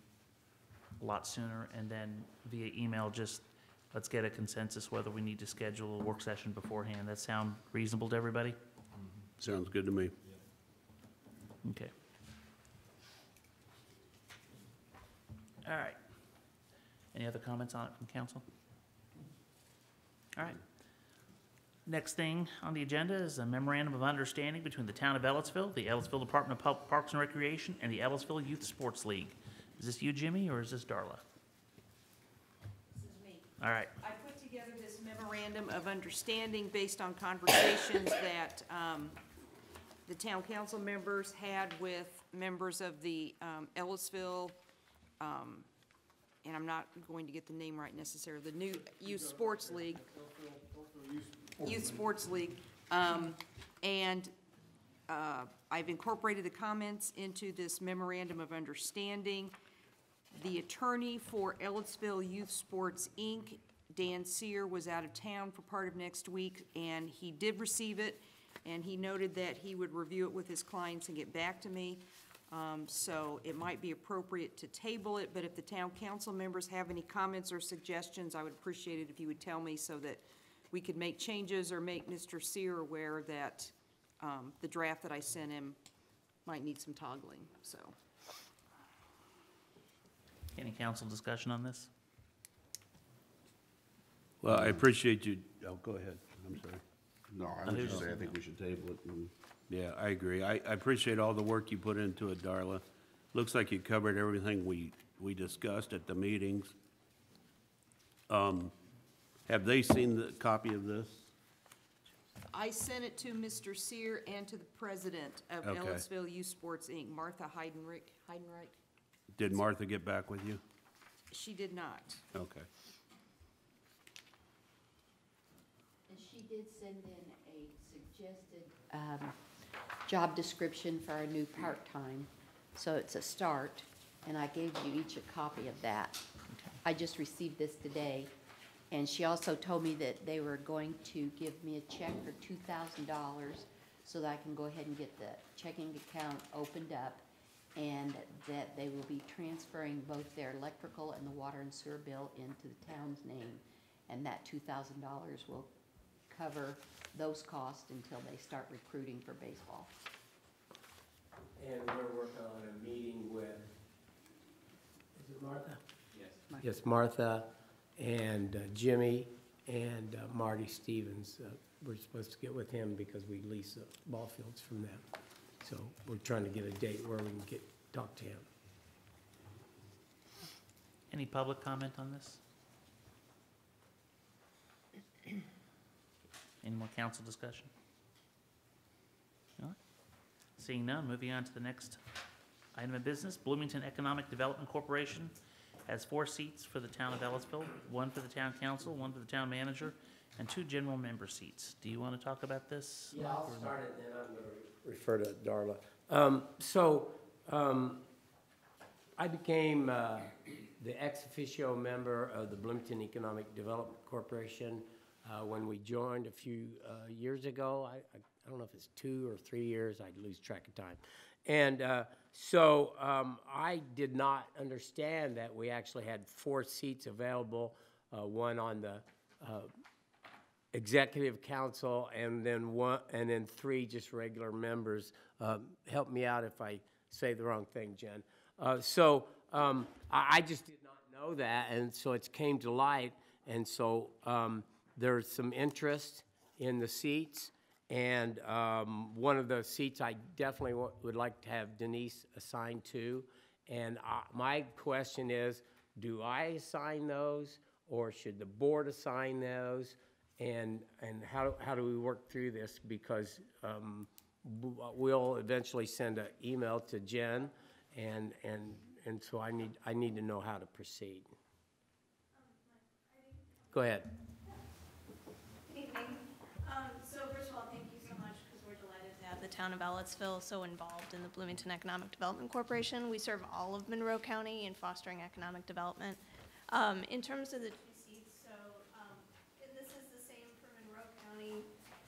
a lot sooner, and then via email, just, let's get a consensus whether we need to schedule a work session beforehand. That sound reasonable to everybody? Sounds good to me. Okay. All right. Any other comments on it from council? All right. Next thing on the agenda is a memorandum of understanding between the town of Ellettsville, the Ellettsville Department of Pub- Parks and Recreation, and the Ellettsville Youth Sports League. Is this you, Jimmy, or is this Darla? This is me. All right. I put together this memorandum of understanding based on conversations that um, the town council members had with members of the um, Ellettsville, um, and I'm not going to get the name right necessarily, the new Youth Sports League. Youth Sports League. Um, And uh, I've incorporated the comments into this memorandum of understanding. The attorney for Ellettsville Youth Sports, Inc., Dan Sear, was out of town for part of next week, and he did receive it, and he noted that he would review it with his clients and get back to me. Um, So it might be appropriate to table it, but if the town council members have any comments or suggestions, I would appreciate it if you would tell me so that we could make changes or make Mr. Sear aware that um, the draft that I sent him might need some toggling, so. Any council discussion on this? Well, I appreciate you, oh, go ahead, I'm sorry. No, I would just say, I think we should table it and Yeah, I agree. I, I appreciate all the work you put into it, Darla. Looks like you covered everything we, we discussed at the meetings. Um, have they seen the copy of this? I sent it to Mr. Sear and to the president of Okay. Ellettsville Youth Sports, Inc., Martha Heidenreich, Heidenreich. Did Martha get back with you? She did not. Okay. And she did send in a suggested um, job description for our new part-time, so it's a start, and I gave you each a copy of that. I just received this today, and she also told me that they were going to give me a check for two thousand dollars so that I can go ahead and get the checking account opened up, and that they will be transferring both their electrical and the water and sewer bill into the town's name. And that two thousand dollars will cover those costs until they start recruiting for baseball. And we're working on a meeting with, is it Martha? Yes. Yes, Martha and uh, Jimmy and uh, Marty Stevens. Uh, We're supposed to get with him because we lease the ball fields from them. So we're trying to get a date where we can get, talk to him. Any public comment on this? Any more council discussion? Right. Seeing none, moving on to the next item of business. Bloomington Economic Development Corporation has four seats for the town of Ellettsville, one for the town council, one for the town manager, and two general member seats. Do you want to talk about this? Yeah, I'll start it, then I'm gonna refer to Darla. Um, so, um, I became, uh, the ex officio member of the Bloomington Economic Development Corporation, uh, when we joined a few, uh, years ago. I, I, I don't know if it's two or three years, I'd lose track of time. And, uh, so, um, I did not understand that we actually had four seats available, uh, one on the, uh, executive council, and then one, and then three just regular members. Um, Help me out if I say the wrong thing, Jen. Uh, So um, I, I just did not know that, and so it came to light, and so um, there's some interest in the seats, and um, one of the seats I definitely would like to have Denise assigned to. And uh, my question is, do I assign those, or should the board assign those? And, and how, how do we work through this? Because um, we'll eventually send an email to Jen, and, and, and so I need, I need to know how to proceed. Go ahead. Good evening. Um, So first of all, thank you so much because we're delighted to have the town of Ellettsville so involved in the Bloomington Economic Development Corporation. We serve all of Monroe County in fostering economic development. Um, In terms of the two seats, so um, this is the same for Monroe County,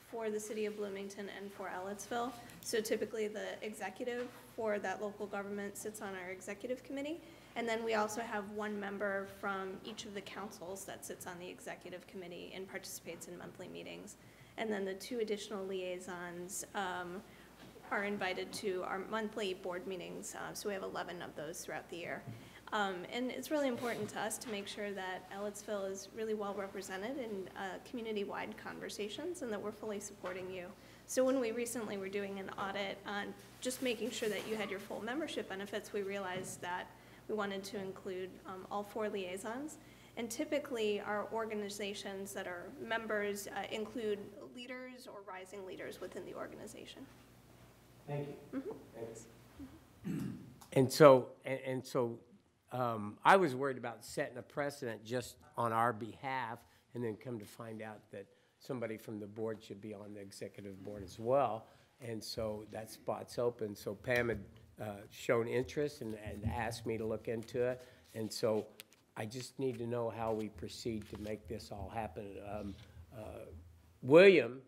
for the city of Bloomington, and for Ellettsville. So typically, the executive for that local government sits on our executive committee. And then we also have one member from each of the councils that sits on the executive committee and participates in monthly meetings. And then the two additional liaisons um, are invited to our monthly board meetings, uh, so we have 11 of those throughout the year. Um, And it's really important to us to make sure that Ellettsville is really well represented in uh, community-wide conversations and that we're fully supporting you. So when we recently were doing an audit on just making sure that you had your full membership benefits, we realized that we wanted to include um, all four liaisons. And typically, our organizations that are members uh, include leaders or rising leaders within the organization. Thank you. Thanks. And so, and, and so, um, I was worried about setting a precedent just on our behalf, and then come to find out that somebody from the board should be on the executive board as well. And so that spot's open, so Pam had, uh, shown interest and, and asked me to look into it. And so I just need to know how we proceed to make this all happen. Um, uh, William,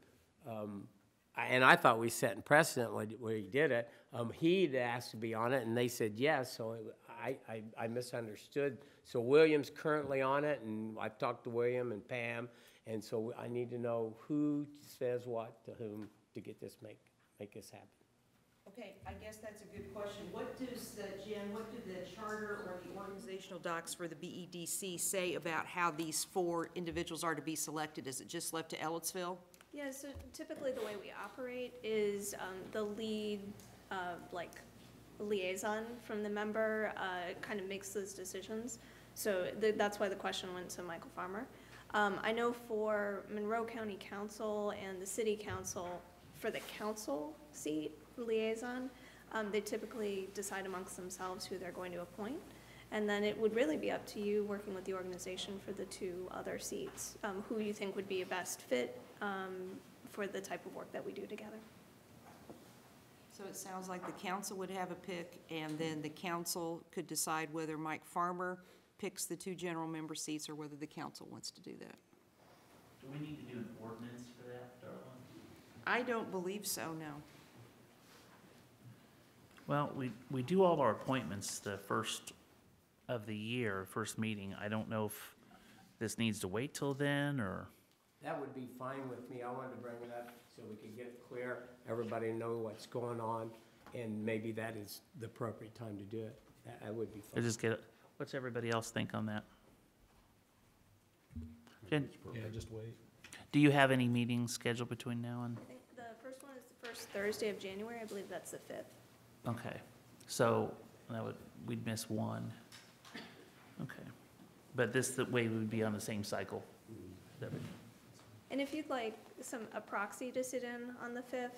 um, I- And I thought we set precedent when, he did it. Um, he'd asked to be on it, and they said yes, so it- I, I, I misunderstood. So William's currently on it, and I've talked to William and Pam, and so I need to know who says what to whom to get this, make, make this happen. Okay, I guess that's a good question. What does, Jen, what do the charter or the organizational docs for the BEDC say about how these four individuals are to be selected? Is it just left to Ellettsville? Yeah, so typically the way we operate is um, the lead, uh, like liaison from the member, uh, kind of makes those decisions. So th- that's why the question went to Michael Farmer. Um, I know for Monroe County Council and the City Council, for the council seat liaison, um, they typically decide amongst themselves who they're going to appoint. And then it would really be up to you, working with the organization for the two other seats, um, who you think would be a best fit um, for the type of work that we do together. So it sounds like the council would have a pick, and then the council could decide whether Mike Farmer picks the two general member seats or whether the council wants to do that. Do we need to do an ordinance for that, Darla? I don't believe so, no. Well, we, we do all our appointments the first of the year, first meeting. I don't know if this needs to wait till then, or, That would be fine with me. I wanted to bring it up so we could get it clear, everybody know what's going on, and maybe that is the appropriate time to do it. That, that would be or fine. just get, it- what's everybody else think on that? Jen, Yeah, just wait. do you have any meetings scheduled between now and? I think the first one is the first Thursday of January, I believe that's the 5th. Okay, so that would, we'd miss one. Okay, but this, the way we would be on the same cycle. Mm-hmm. That would- And if you'd like some, a proxy to sit in on the 5th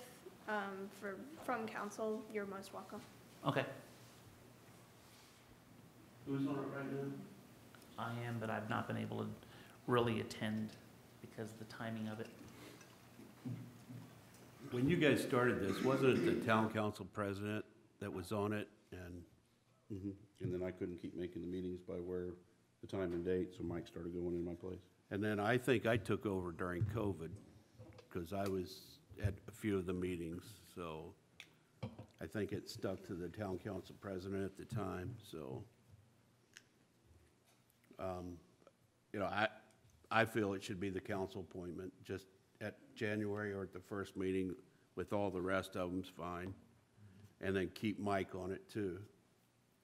um, for, from council, you're most welcome. Okay, Who's on it right now? I am, but I've not been able to really attend because of the timing of it. When you guys started this, wasn't it the town council president that was on it and? Mhm. And then I couldn't keep making the meetings by where the time and date, so Mike started going in my place. And then I think I took over during COVID, because I was at a few of the meetings, so I think it stuck to the town council president at the time, so. um, You know, I, I feel it should be the council appointment, just at January or at the first meeting with all the rest of them's fine. And then keep Mike on it too.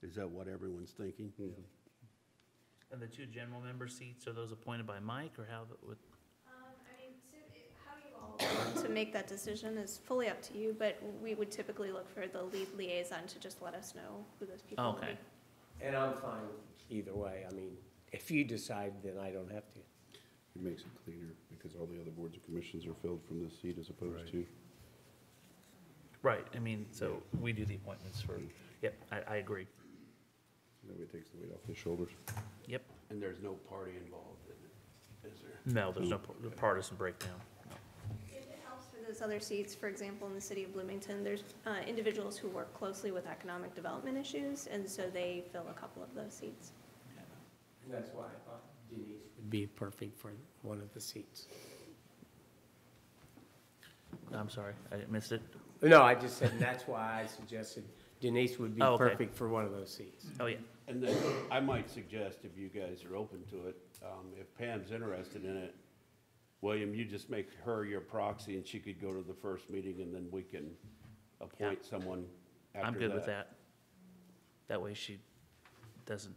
Is that what everyone's thinking? And the two general member seats, are those appointed by Mike or how, that would? Um, I mean, so it- how you all want to make that decision is fully up to you, but we would typically look for the lead liaison to just let us know who those people would be. Okay, And I'm fine either way. I mean, if you decide, then I don't have to. It makes it cleaner because all the other boards and commissions are filled from this seat as opposed to. right, I mean, so we do the appointments for, yep, I, I agree. That way it takes the weight off his shoulders. Yep, And there's no party involved in it, is there? no, there's no par- partisan breakdown. no. If it helps for those other seats, for example, in the city of Bloomington, there's uh, individuals who work closely with economic development issues, and so they fill a couple of those seats. And that's why I thought Denise would be perfect for one of the seats. I'm sorry, I missed it. No, I just said, and that's why I suggested Denise would be Oh, okay. perfect for one of those seats. Oh, yeah, And then I might suggest, if you guys are open to it, um, if Pam's interested in it, William, you just make her your proxy and she could go to the first meeting and then we can appoint someone after that. I'm good with that. That way she doesn't,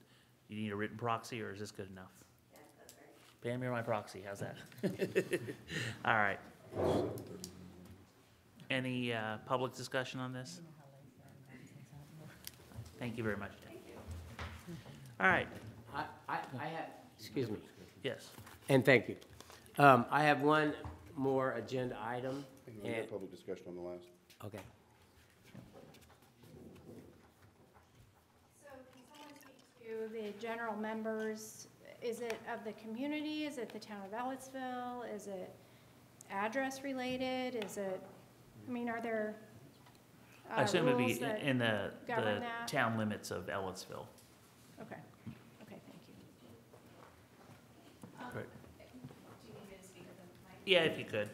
you need a written proxy or is this good enough? Pam, you're my proxy, how's that? All right. Any, uh, public discussion on this? Thank you very much. All right, I, I, I have, excuse me, yes. and thank you. Um, I have one more agenda item, We and, had public discussion on the last. okay. So can someone speak to the general members? Is it of the community? Is it the town of Ellettsville? Is it address related? Is it, I mean, are there I uh, assume it'd rules be that in the, govern the that? town limits of Ellettsville. Okay, okay, thank you. Right. Do you need me to speak with them? Yeah, if you could.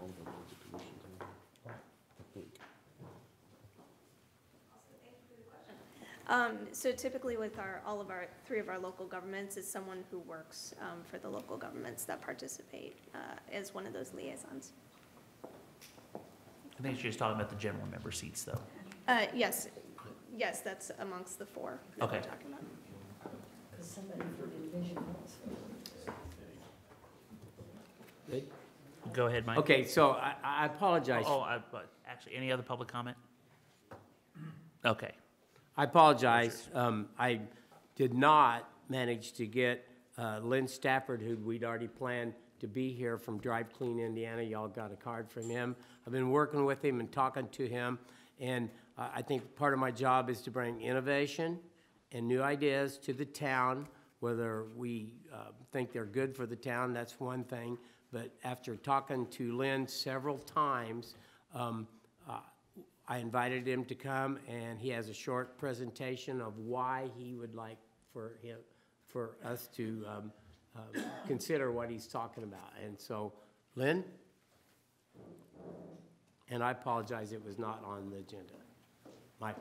All of our boards and commissions in there. I think. Um, so typically with our, all of our, three of our local governments is someone who works, um, for the local governments that participate, uh, as one of those liaisons. I think she's just talking about the general member seats, though. Uh, yes, yes, that's amongst the four that we're Okay. talking about. Somebody for division Good? Go ahead, Mike. Okay, so I, I apologize. Oh, I, but actually, any other public comment? Okay, I apologize. Um, I did not manage to get uh, Lynn Stafford, who we'd already planned to be here from Drive Clean Indiana. Y'all got a card from him. I've been working with him and talking to him, and I, think part of my job is to bring innovation and new ideas to the town, whether we uh, think they're good for the town, that's one thing. But after talking to Lynn several times, um, uh, I invited him to come, and he has a short presentation of why he would like for him, for us to um, um, consider what he's talking about. And so, Lynn? And I apologize, it was not on the agenda. Fault.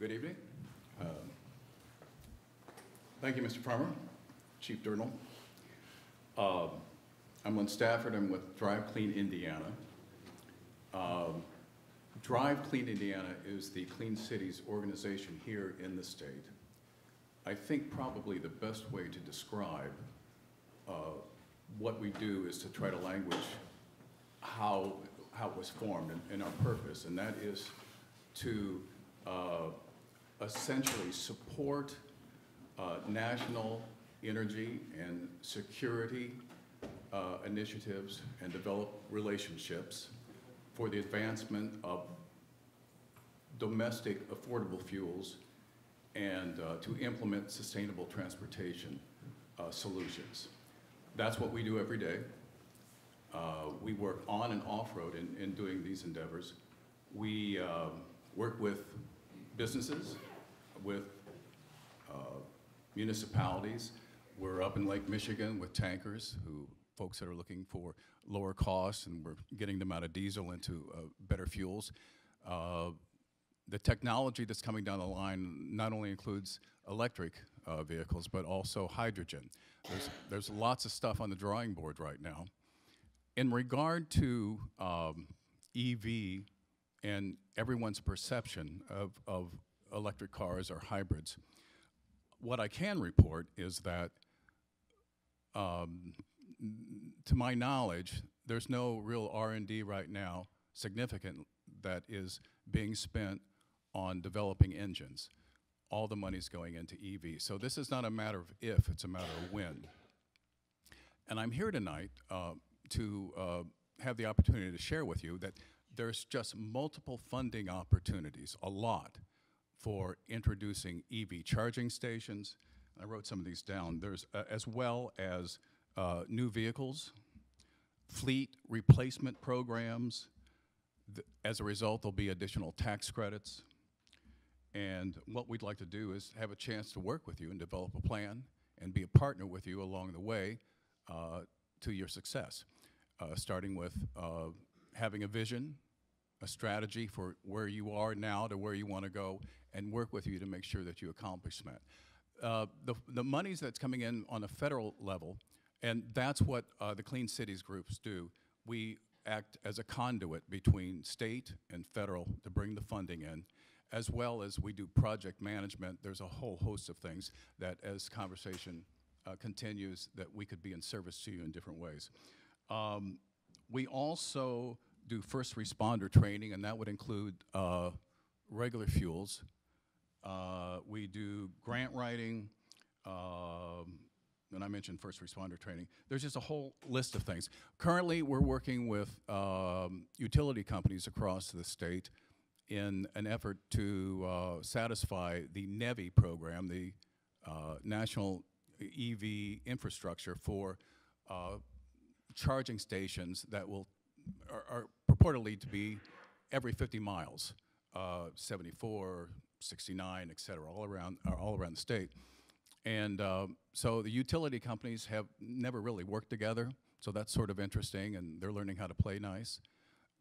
Good evening. Um, Thank you, Mr. Farmer, Chief Durnall. Um, I'm Lynn Stafford, I'm with Drive Clean Indiana. Um, Drive Clean Indiana is the Clean Cities organization here in the state. I think probably the best way to describe uh, what we do is to try to language how, how it was formed and, and our purpose, and that is to uh, essentially support uh, national energy and security uh, initiatives and develop relationships for the advancement of domestic affordable fuels and uh, to implement sustainable transportation uh, solutions. That's what we do every day. Uh, we work on and off-road in, in doing these endeavors. We um, work with businesses, with uh, municipalities. We're up in Lake Michigan with tankers, who folks that are looking for lower costs, and we're getting them out of diesel into uh, better fuels. Uh, the technology that's coming down the line not only includes electric uh, vehicles, but also hydrogen. There's, there's lots of stuff on the drawing board right now. In regard to um, EV and everyone's perception of, of electric cars or hybrids, what I can report is that, um, to my knowledge, there's no real R&D right now significant that is being spent on developing engines. All the money's going into EV. So this is not a matter of if, it's a matter of when. And I'm here tonight uh, to uh, have the opportunity to share with you that there's just multiple funding opportunities, a lot, for introducing EV charging stations. I wrote some of these down. There's uh, as well as uh, new vehicles, fleet replacement programs. Th- as a result, there'll be additional tax credits. And what we'd like to do is have a chance to work with you and develop a plan and be a partner with you along the way uh, to your success. Uh, starting with uh, having a vision, a strategy for where you are now to where you want to go, and work with you to make sure that you accomplish that. Uh, the, the monies that's coming in on a federal level, and that's what uh, the Clean Cities groups do. We act as a conduit between state and federal to bring the funding in, as well as we do project management. There's a whole host of things that, as conversation uh, continues, that we could be in service to you in different ways. Um, we also do first responder training, and that would include uh, regular fuels. Uh, we do grant writing, um, and I mentioned first responder training. There's just a whole list of things. Currently, we're working with um, utility companies across the state in an effort to uh, satisfy the NEVI program, the uh, National EV Infrastructure for uh, charging stations that will are, are purportedly to be every 50 miles, uh, 74, 69, et cetera, all around, uh, all around the state. And um, so the utility companies have never really worked together, so that's sort of interesting, and they're learning how to play nice.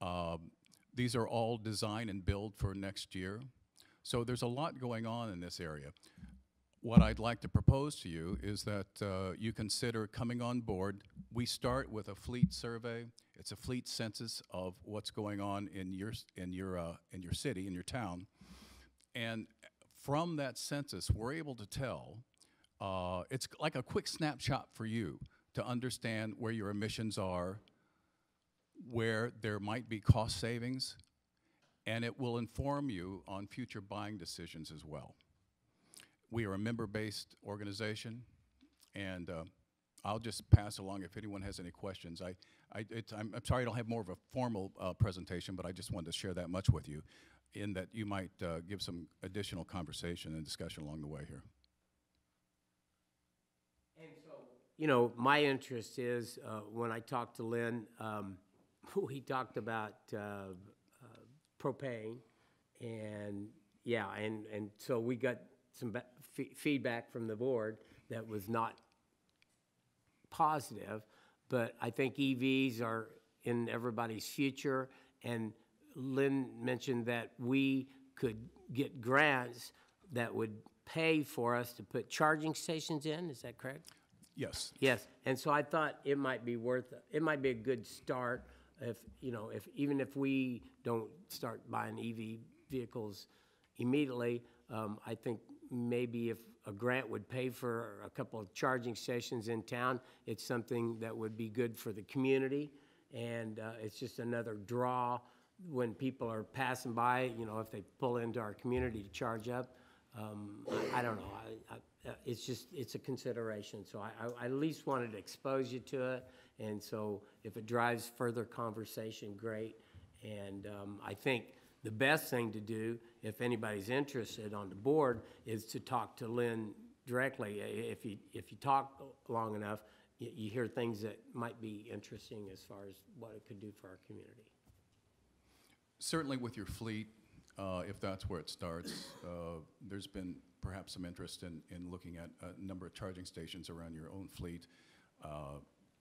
Um, these are all design and build for next year. So there's a lot going on in this area. What I'd like to propose to you is that uh, you consider coming on board. We start with a fleet survey. It's a fleet census of what's going on in your in your uh, in your city in your town, and from that census, we're able to tell. Uh, it's like a quick snapshot for you to understand where your emissions are, where there might be cost savings, and it will inform you on future buying decisions as well. We are a member-based organization, and uh, I'll just pass along if anyone has any questions. I, I, I'm sorry I don't have more of a formal uh, presentation, but I just wanted to share that much with you in that you might uh, give some additional conversation and discussion along the way here. You know, my interest is, uh, when I talked to Lynn, um, we talked about, uh, uh, propane, and, yeah, and, and so we got some ba- fe- feedback from the board that was not positive, but I think EVs are in everybody's future, and Lynn mentioned that we could get grants that would pay for us to put charging stations in, is that correct? Yes. Yes, and so I thought it might be worth, it might be a good start if, you know, if, even if we don't start buying EV vehicles immediately, um, I think maybe if a grant would pay for a couple of charging stations in town, it's something that would be good for the community. And, uh, it's just another draw when people are passing by, you know, if they pull into our community to charge up. Um, I, don't know, I, I, it's just, it's a consideration, so I at least wanted to expose you to it, and so if it drives further conversation, great. And, um, I think the best thing to do, if anybody's interested on the board, is to talk to Lynn directly. If you, if you talk long enough, you, you hear things that might be interesting as far as what it could do for our community. Certainly with your fleet, uh, if that's where it starts, uh, there's been perhaps some interest in, in looking at a number of charging stations around your own fleet, uh,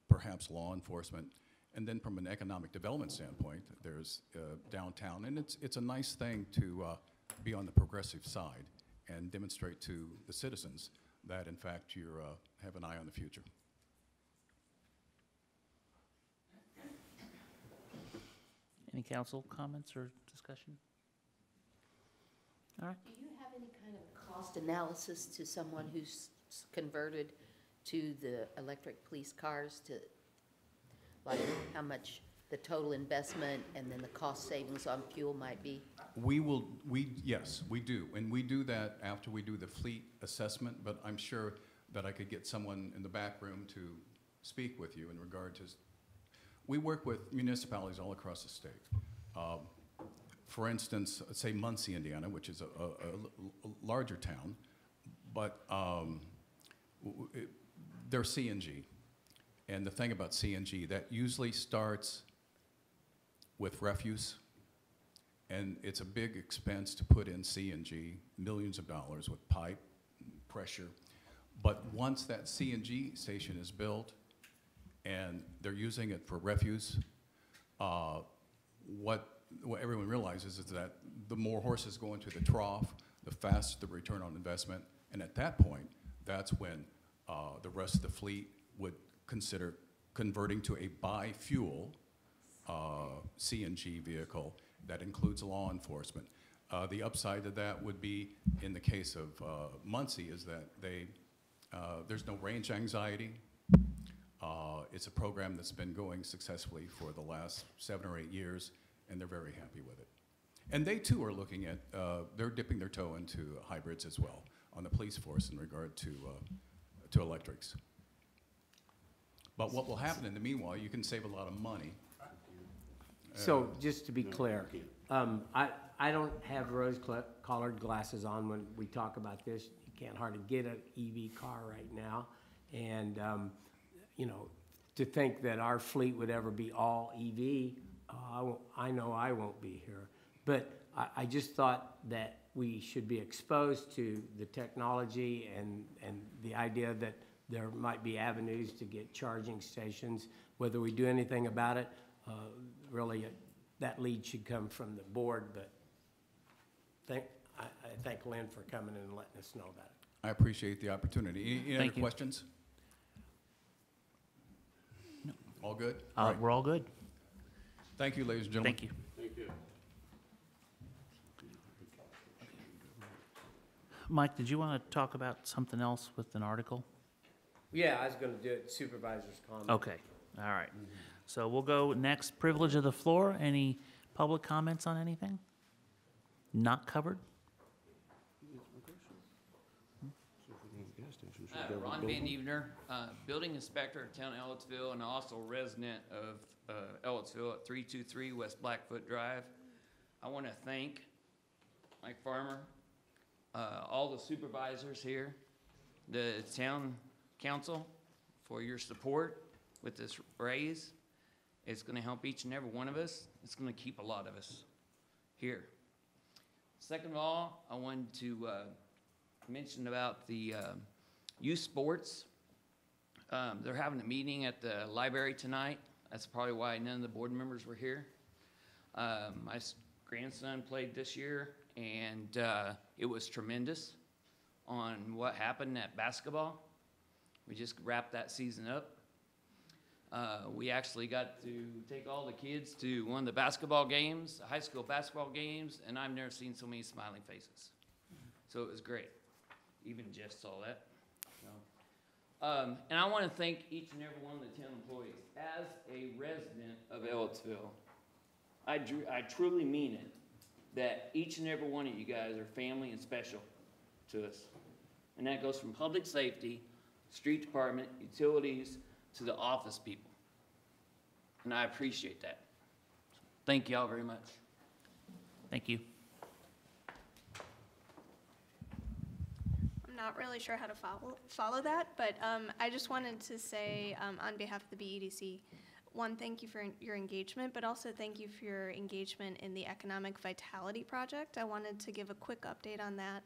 perhaps law enforcement. And then from an economic development standpoint, there's uh, downtown, and it's, it's a nice thing to uh, be on the progressive side and demonstrate to the citizens that in fact you uh, have an eye on the future. Any council comments or discussion? All right. Do you have any kind of cost analysis to someone who's converted to the electric police cars to, like, how much the total investment and then the cost savings on fuel might be? We will, we, yes, we do. And we do that after we do the fleet assessment, but I'm sure that I could get someone in the back room to speak with you in regard to, we work with municipalities all across the state. Um, For instance, say Muncie, Indiana, which is a larger town, but um, it- they're CNG. And the thing about CNG, that usually starts with refuse. And it's a big expense to put in CNG, millions of dollars with pipe, pressure. But once that CNG station is built and they're using it for refuse, uh, what, what everyone realizes is that the more horses go into the trough, the faster the return on investment. And at that point, that's when uh, the rest of the fleet would consider converting to a bi-fuel uh, CNG vehicle that includes law enforcement. Uh, The upside to that would be, in the case of uh, Muncie, is that they, uh, there's no range anxiety. Uh, It's a program that's been going successfully for the last seven or eight years, and they're very happy with it. And they too are looking at, they're dipping their toe into hybrids as well on the police force in regard to, to electrics. But what will happen in the meanwhile, you can save a lot of money. So, Uh, just to be clear, um, I, I don't have rose-colored glasses on when we talk about this. You can't hardly get an EV car right now. And, um, you know, to think that our fleet would ever be all EV, uh, I won't, I know I won't be here. But I, I just thought that we should be exposed to the technology and, and the idea that there might be avenues to get charging stations. Whether we do anything about it, uh, really, uh, that lead should come from the board, but thank, I, I thank Lynn for coming and letting us know about it. I appreciate the opportunity. Any- Any other Thank you. questions? All good? Uh, We're all good. Thank you, ladies and gentlemen. Thank you. Mike, did you want to talk about something else with an article? Yeah, I was gonna do it supervisor's comment. Okay, all right. So we'll go next, privilege of the floor. Any public comments on anything? Not covered? Uh, be able to Ron Van them. Evener, uh, building inspector of Town of Ellettsville and also resident of uh, Ellettsville at 323 West Blackfoot Drive. I want to thank Mike Farmer, uh, all the supervisors here, the town council for your support with this raise. It's going to help each and every one of us. It's going to keep a lot of us here. Second of all, I wanted to uh, mention about the uh, youth sports. Um, They're having a meeting at the library tonight. That's probably why none of the board members were here. Um, My grandson played this year, and uh, it was tremendous on what happened at basketball. We just wrapped that season up. Uh, we actually got to take all the kids to one of the basketball games, high school basketball games, and I've never seen so many smiling faces. So it was great. Even Jeff saw that. So, Um, and I want to thank each and every one of the town employees. As a resident of Ellettsville, I, dru- I truly mean it, that each and every one of you guys are family and special to us. And that goes from public safety, street department, utilities, to the office people. And I appreciate that. Thank y'all very much. Thank you. I'm not really sure how to follow, follow that, but um, I just wanted to say, um, on behalf of the BEDC, one, thank you for your engagement, but also thank you for your engagement in the Economic Vitality Project. I wanted to give a quick update on that.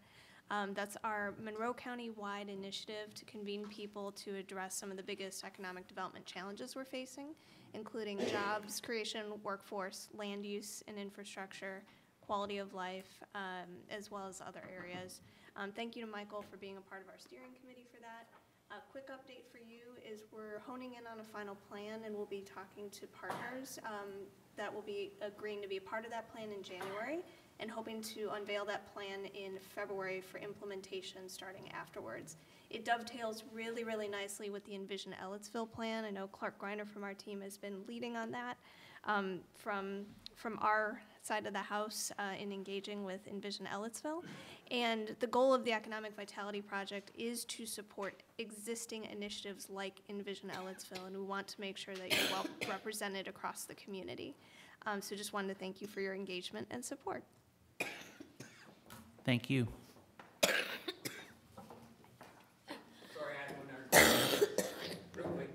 Um, that's our Monroe County-wide initiative to convene people to address some of the biggest economic development challenges we're facing, including jobs creation, workforce, land use and infrastructure, quality of life, um, as well as other areas. Um, thank you to Michael for being a part of our steering committee for that. A quick update for you is we're honing in on a final plan and we'll be talking to partners um, that will be agreeing to be a part of that plan in January and hoping to unveil that plan in February for implementation starting afterwards. It dovetails really, really nicely with the Envision Ellettsville plan. I know Clark Griner from our team has been leading on that. Um, From, from our side of the house uh, in engaging with Envision Ellettsville. And the goal of the Economic Vitality Project is to support existing initiatives like Envision Ellettsville, and we want to make sure that you're well represented across the community. Um, So just wanted to thank you for your engagement and support. Thank you. Sorry, I had one Real quick.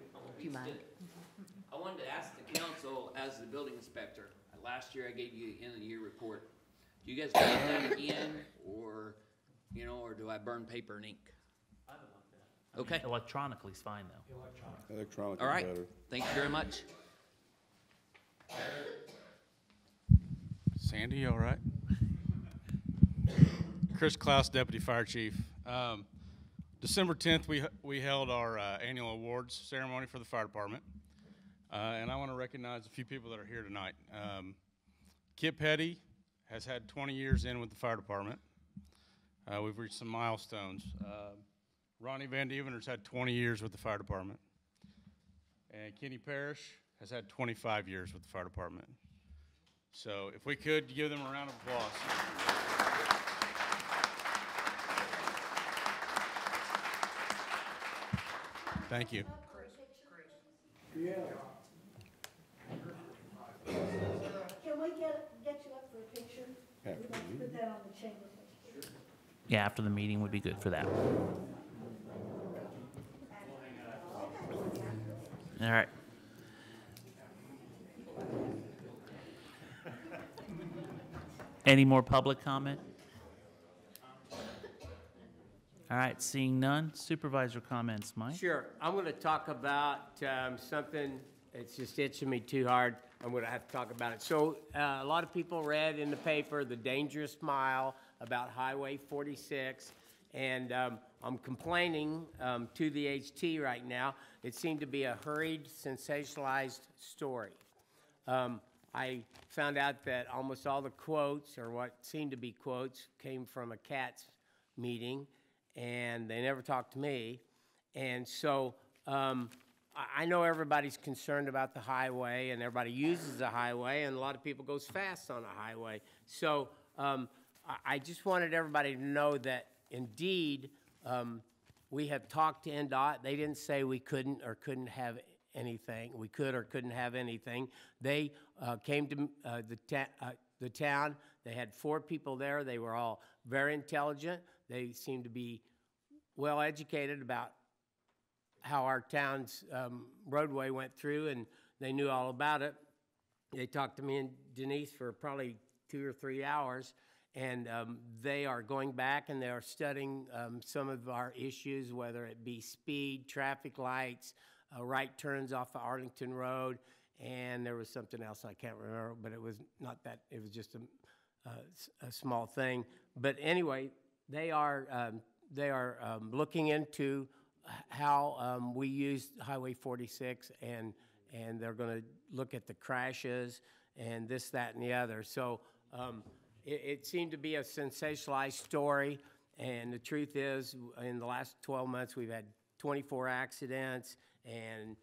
I wanted to ask the council, as the building inspector, last year I gave you the end of the year report. Do you guys want that again, or, you know, or do I burn paper and ink? I don't want that. Okay. Electronically is fine, though. Electronic All is right, better. thank you very much. Sandy, you all right? Chris Klaus, Deputy Fire Chief. Um, December 10th, we, we held our uh, annual awards ceremony for the fire department. Uh, and I want to recognize a few people that are here tonight. Um, Kip Petty has had 20 years in with the fire department. Uh, we've reached some milestones. Uh, Ronnie Van Devener's had 20 years with the fire department. And Kenny Parrish has had 25 years with the fire department. So if we could give them a round of applause. Thank you. Yeah. Can we get, get you up for a picture? After the meeting. put that on the chamber. Yeah, after the meeting would be good for that. All right. Any more public comment? All right, seeing none, supervisor comments, Mike? Sure. I'm going to talk about um, something, it's just itching me too hard. I'm going to have to talk about it. So uh, a lot of people read in the paper the dangerous mile about Highway 46, and um, I'm complaining um, to the HT right now. It seemed to be a hurried, sensationalized story. Um, I found out that almost all the quotes, or what seemed to be quotes, came from a CATS meeting, and they never talked to me. And so um, I, know everybody's concerned about the highway, and everybody uses the highway, and a lot of people goes fast on the highway. So um, I, I just wanted everybody to know that indeed um, we have talked to INDOT. They didn't say we couldn't or couldn't have anything. We could or couldn't have anything. They uh, came to uh, the, ta- uh, the town. They had four people there. They were all very intelligent. They seemed to be well educated about how our town's um, roadway went through, and they knew all about it. They talked to me and Denise for probably two or three hours, and um, they are going back and they are studying um, some of our issues, whether it be speed, traffic lights, uh, right turns off of Arlington Road, and there was something else I can't remember, but it was not that, it was just a, uh, a small thing. But anyway, they are, um, they are um, looking into how um, we use Highway 46, and, and they're going to look at the crashes and this, that, and the other. So um, it, it seemed to be a sensationalized story, and the truth is, in the last 12 months, we've had 24 accidents, and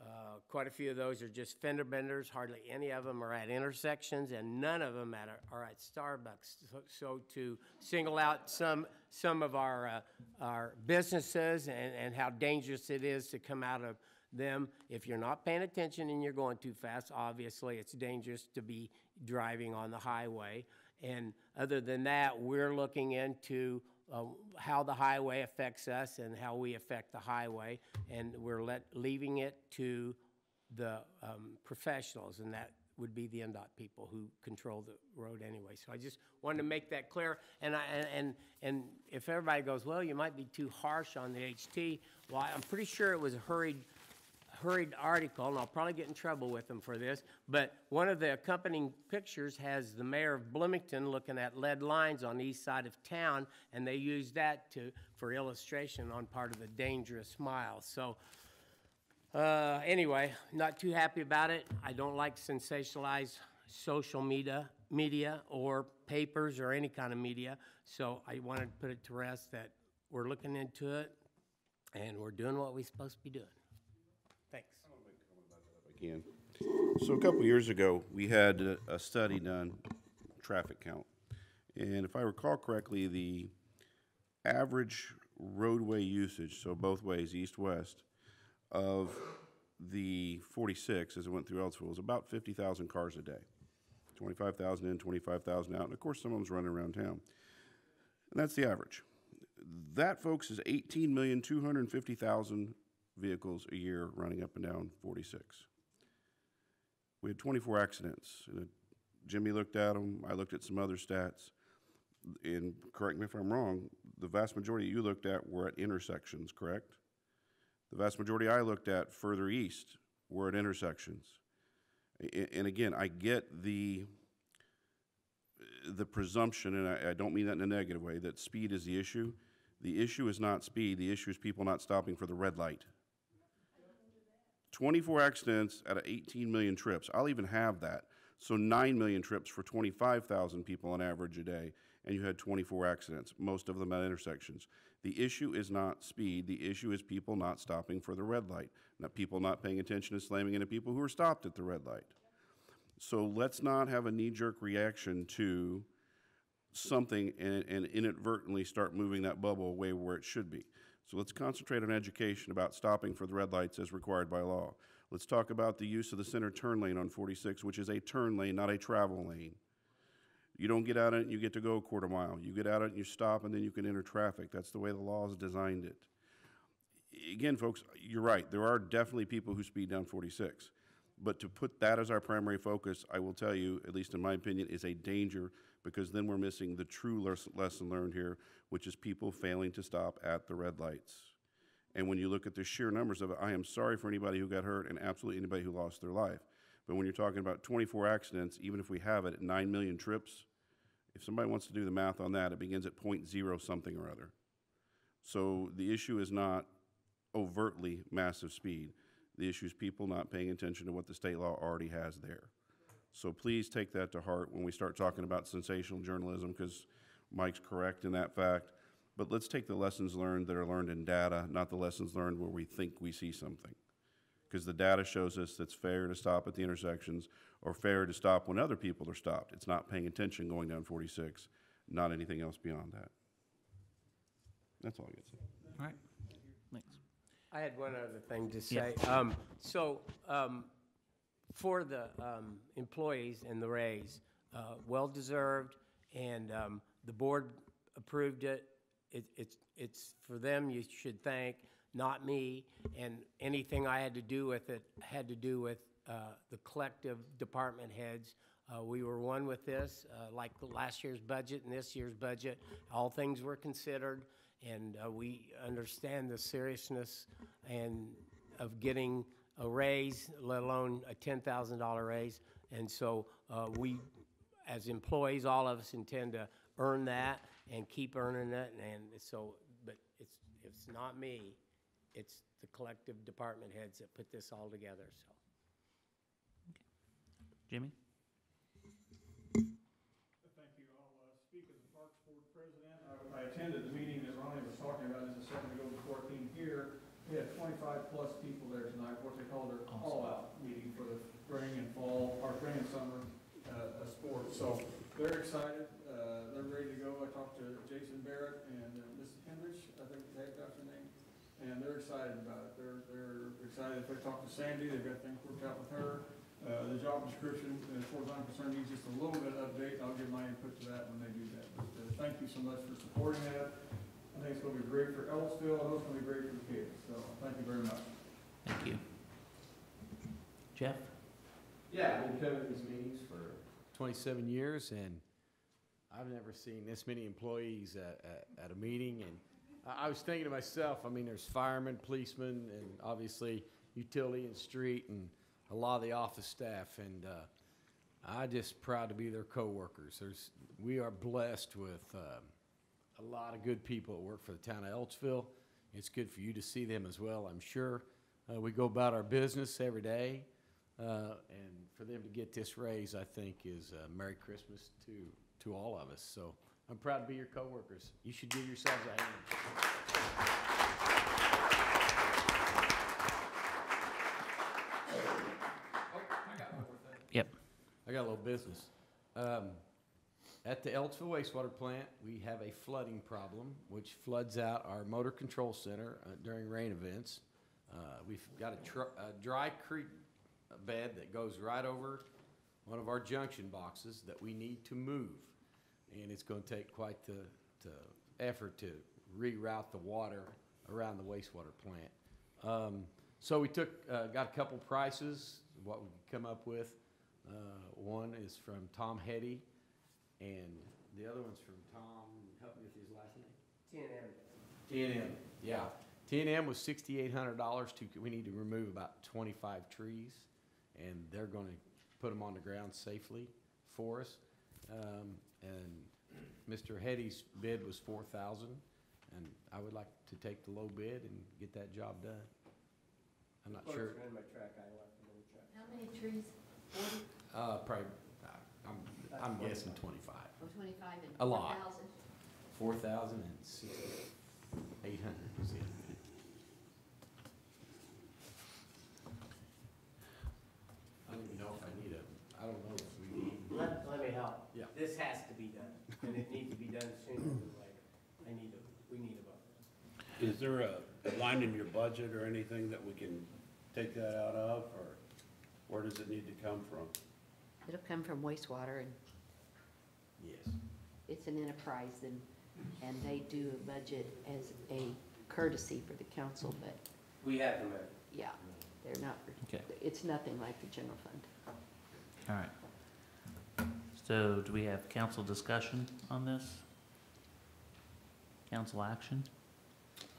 uh, quite a few of those are just fender benders. Hardly any of them are at intersections, and none of them at, are at Starbucks. So, so to single out some some of our uh, our businesses and, and how dangerous it is to come out of them, if you're not paying attention and you're going too fast, obviously it's dangerous to be driving on the highway. And other than that, we're looking into uh, how the highway affects us and how we affect the highway, and we're let, leaving it to the um, professionals, and that would be the INDOT people who control the road anyway. So I just wanted to make that clear, and I, and- and, if everybody goes, well, you might be too harsh on the HT, well, I'm pretty sure it was a hurried, hurried article, and I'll probably get in trouble with them for this, but one of the accompanying pictures has the mayor of Bloomington looking at lead lines on the east side of town, and they used that to, for illustration on part of the dangerous mile. So, uh, anyway, not too happy about it. I don't like sensationalized social media, media or papers or any kind of media. So I wanted to put it to rest that we're looking into it and we're doing what we're supposed to be doing. Thanks. Can. So a couple years ago, we had a, a study done, traffic count. And if I recall correctly, the average roadway usage, so both ways, east-west, of the 46 as it went through Ellettsville was about 50,000 cars a day. 25,000 in, 25,000 out, and of course, some of them's running around town. And that's the average. That, folks, is 18,250,000 vehicles a year running up and down 46. We had 24 accidents. Jimmy looked at them, I looked at some other stats. And correct me if I'm wrong, the vast majority you looked at were at intersections, correct? The vast majority I looked at further east were at intersections. And again, I get the, the presumption, and I, I don't mean that in a negative way, that speed is the issue. The issue is not speed, the issue is people not stopping for the red light. 24 accidents out of 18 million trips. I'll even have that. So 9 million trips for 25,000 people on average a day, and you had 24 accidents, most of them at intersections. The issue is not speed, the issue is people not stopping for the red light, not people not paying attention and slamming into people who are stopped at the red light. So let's not have a knee-jerk reaction to something and, and inadvertently start moving that bubble away where it should be. So let's concentrate on education about stopping for the red lights as required by law. Let's talk about the use of the center turn lane on 46, which is a turn lane, not a travel lane. You don't get out of it and you get to go a quarter mile. You get out of it and you stop and then you can enter traffic. That's the way the law has designed it. Again, folks, you're right. There are definitely people who speed down 46. But to put that as our primary focus, I will tell you, at least in my opinion, is a danger because then we're missing the true lesson learned here, which is people failing to stop at the red lights. And when you look at the sheer numbers of it, I am sorry for anybody who got hurt and absolutely anybody who lost their life. But when you're talking about 24 accidents, even if we have it at 9 million trips, if somebody wants to do the math on that, it begins at point zero something or other. So the issue is not overtly massive speed. The issue is people not paying attention to what the state law already has there. So please take that to heart when we start talking about sensational journalism, because Mike's correct in that fact. But let's take the lessons learned that are learned in data, not the lessons learned where we think we see something. Because the data shows us it's fair to stop at the intersections or fair to stop when other people are stopped. It's not paying attention going down 46, not anything else beyond that. That's all I get to say. All right. Thanks. I had one other thing to Yeah. say. Um, So, um, for the um, employees and the raise, uh, well-deserved, and um, the board approved it. It- It's, it's for them you should thank, not me. And anything I had to do with it had to do with uh, the collective department heads. Uh, We were one with this, uh, like last year's budget and this year's budget. All things were considered, and uh, we understand the seriousness and of getting a raise, let alone a ten thousand dollar raise. And so uh, we, as employees, all of us intend to earn that and keep earning it. And so, but it's, it's not me, it's the collective department heads that put this all together, so. Jimmy? Thank you. I'll uh, speak as the Parks Board President. I- I attended the meeting that Ronnie was talking about just a second ago before I came here. We had twenty-five plus people there tonight, what they call their all-out meeting for the spring and fall, or spring and summer uh, uh, sports. So they're excited, uh, they're ready to go. I talked to Jason Barrett and uh, Mrs. Hendricks, I think they got her name, and they're excited about it. They're, they're excited. If they talk to Sandy, they've got things worked out with her. Uh, the job description, as far as I'm concerned, needs just a little bit of update. I'll give my input to that when they do that. But, uh, thank you so much for supporting that. I think it's gonna be great for Ellettsville, I know it's gonna be great for the kids, so thank you very much. Thank you. Jeff? Yeah, I've been coming to these meetings for twenty-seven years, and I've never seen this many employees at, at, at a meeting, and I, I was thinking to myself, I mean, there's firemen, policemen, and obviously utility and street, and a lot of the office staff, and, uh, I just proud to be their coworkers. There's, we are blessed with, um, a lot of good people that work for the town of Ellettsville. It's good for you to see them as well, I'm sure. Uh, we go about our business every day, uh, and for them to get this raise, I think, is uh, Merry Christmas to, to all of us. So I'm proud to be your coworkers. You should give yourselves a hand. Yep. I got a little business. Um, at the Ellettsville wastewater plant, we have a flooding problem, which floods out our motor control center uh, during rain events. Uh, we've got a, a dry creek bed that goes right over one of our junction boxes that we need to move. And it's gonna take quite the, the effort to reroute the water around the wastewater plant. Um, so we took, uh, got a couple prices, what we could come up with. Uh, one is from Tom Hetty, and the other one's from Tom, help me with his last name? T and M. T and M, yeah. T and M was sixty-eight hundred dollars to, we need to remove about twenty-five trees, and they're gonna put them on the ground safely for us. Um, and Mr. Hetty's bid was four thousand, and I would like to take the low bid and get that job done. I'm not sure, Ran my track, I left them in the track. How many trees? Forty, uh, probably, uh, I'm, I'm guessing twenty-five. oh, twenty-five and A four lot. thousand? Four thousand and sixty-eight hundred was it. I don't even know if I need a, I don't know if we need. Let, let me help. Yeah. This has to be done, and it needs to be done sooner than later. I need a, we need a vote. Is there a line in your budget or anything that we can take that out of, or where does it need to come from? It'll come from wastewater and Yes. it's an enterprise and, and they do a budget as a courtesy for the council, but We have them, uh, yeah, they're not, Okay. it's nothing like the general fund. All right. So do we have council discussion on this? Council action?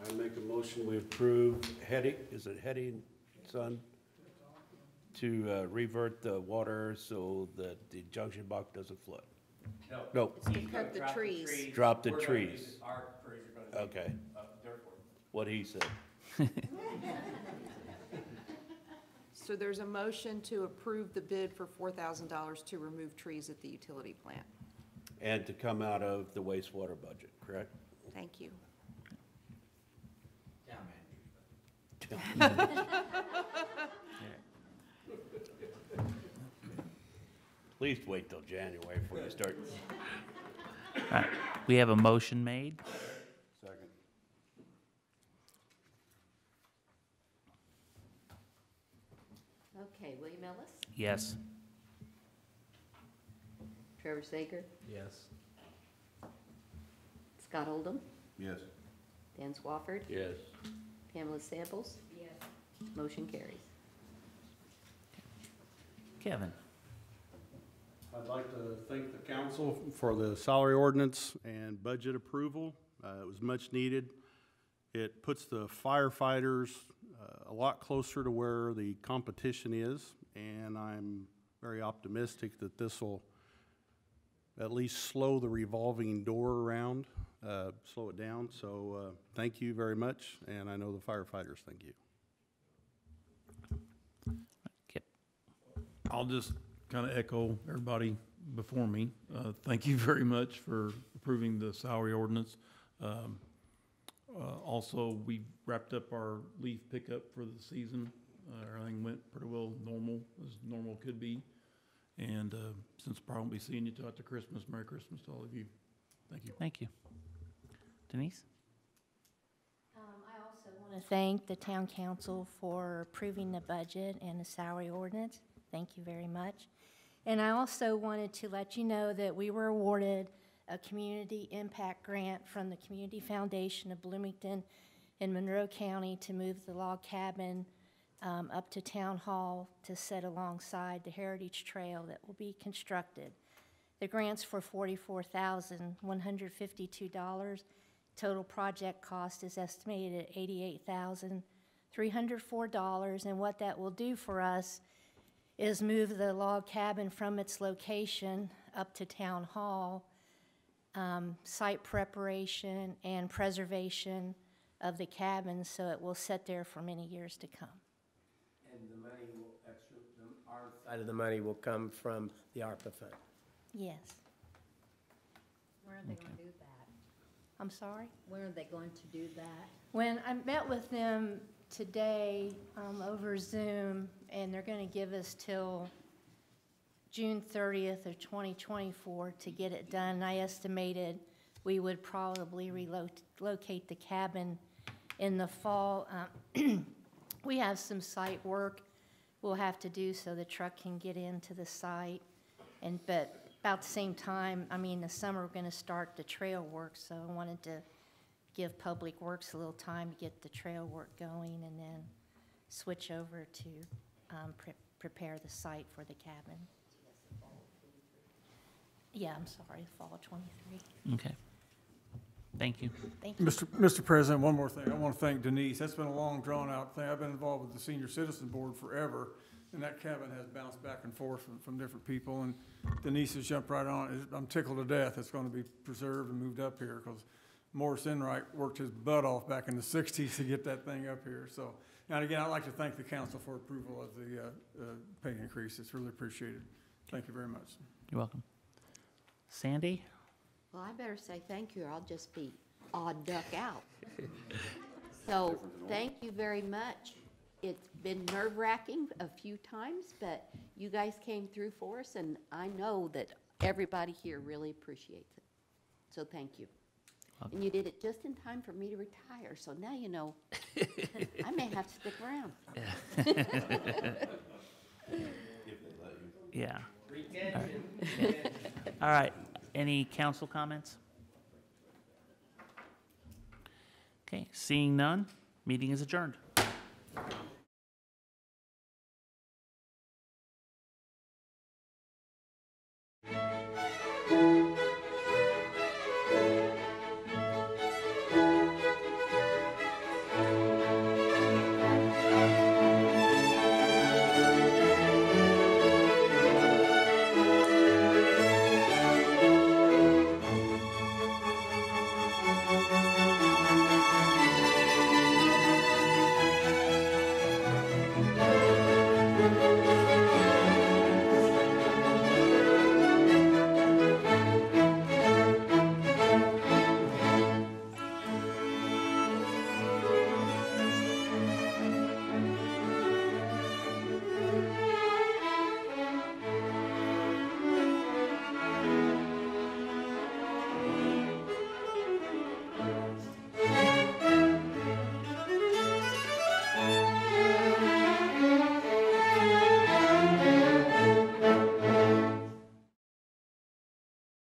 I make a motion, we approve Hetty, is it Hetty and Son? To uh, revert the water so that the junction box doesn't flood. no. No. It's to He's gonna cut the trees. Drop the We're gonna trees. Our crews are gonna. Okay. Uh, dirt work. What he said. So there's a motion to approve the bid for four thousand dollars to remove trees at the utility plant. And to come out of the wastewater budget, correct? Thank you. Please wait till January before you start. We have a motion made. Second. Okay, William Ellis, Yes. Trevor Sager, Yes. Scott Oldham, Yes. Dan Swafford, Yes. Pamela Samples. Yes. Motion carries. Kevin? I'd like to thank the council for the salary ordinance and budget approval. Uh, It was much needed. It puts the firefighters uh, a lot closer to where the competition is, and I'm very optimistic that this will at least slow the revolving door around, uh, slow it down. So uh, thank you very much, and I know the firefighters thank you. I'll just kind of echo everybody before me. Uh, Thank you very much for approving the salary ordinance. Um, uh, Also, we wrapped up our leaf pickup for the season. Uh, Everything went pretty well normal, as normal could be. And uh, since probably won't be seeing you till after Christmas, Merry Christmas to all of you. Thank you. Thank you. Denise? Um, I also want to thank the town council for approving the budget and the salary ordinance. Thank you very much. And I also wanted to let you know that we were awarded a community impact grant from the Community Foundation of Bloomington in Monroe County to move the log cabin um, up to Town Hall to set alongside the Heritage Trail that will be constructed. The grant's for $44,152 Total project cost is estimated at eighty-eight thousand, three hundred four dollars, and what that will do for us is move the log cabin from its location up to Town Hall, um, site preparation and preservation of the cabin, so it will sit there for many years to come. And the money will, extra, the- our side of the money will come from the ARPA fund. Yes. Where are they going to do that? I'm sorry? When are they going to do that? When I met with them today um, over Zoom, and they're going to give us till June 30th of 2024 to get it done. I estimated we would probably relocate the cabin in the fall. Um, We have some site work we'll have to do so the truck can get into the site. And, but about the same time, I mean, the summer, we're going to start the trail work, so I wanted to give Public Works a little time to get the trail work going and then switch over to um, pre- prepare the site for the cabin. Yeah, I'm sorry, fall of '23. Okay. Thank you. Thank you. Mr. Mr. President, one more thing. I want to thank Denise. That's been a long, drawn-out thing. I've been involved with the Senior Citizen Board forever, and that cabin has bounced back and forth from, from different people, and Denise has jumped right on it. I'm tickled to death it's going to be preserved and moved up here, because Morris Enright worked his butt off back in the sixties to get that thing up here. So, and again, I'd like to thank the council for approval of the, uh, uh, pay increase. It's really appreciated. Thank you very much. You're welcome. Sandy? Well, I better say thank you, or I'll just be odd duck out. So, thank you very much. It's been nerve-wracking a few times, but you guys came through for us, and I know that everybody here really appreciates it. So, thank you. And you did it just in time for me to retire, so now you know, I may have to stick around. Yeah. All right. All right, any council comments? Okay, seeing none, meeting is adjourned.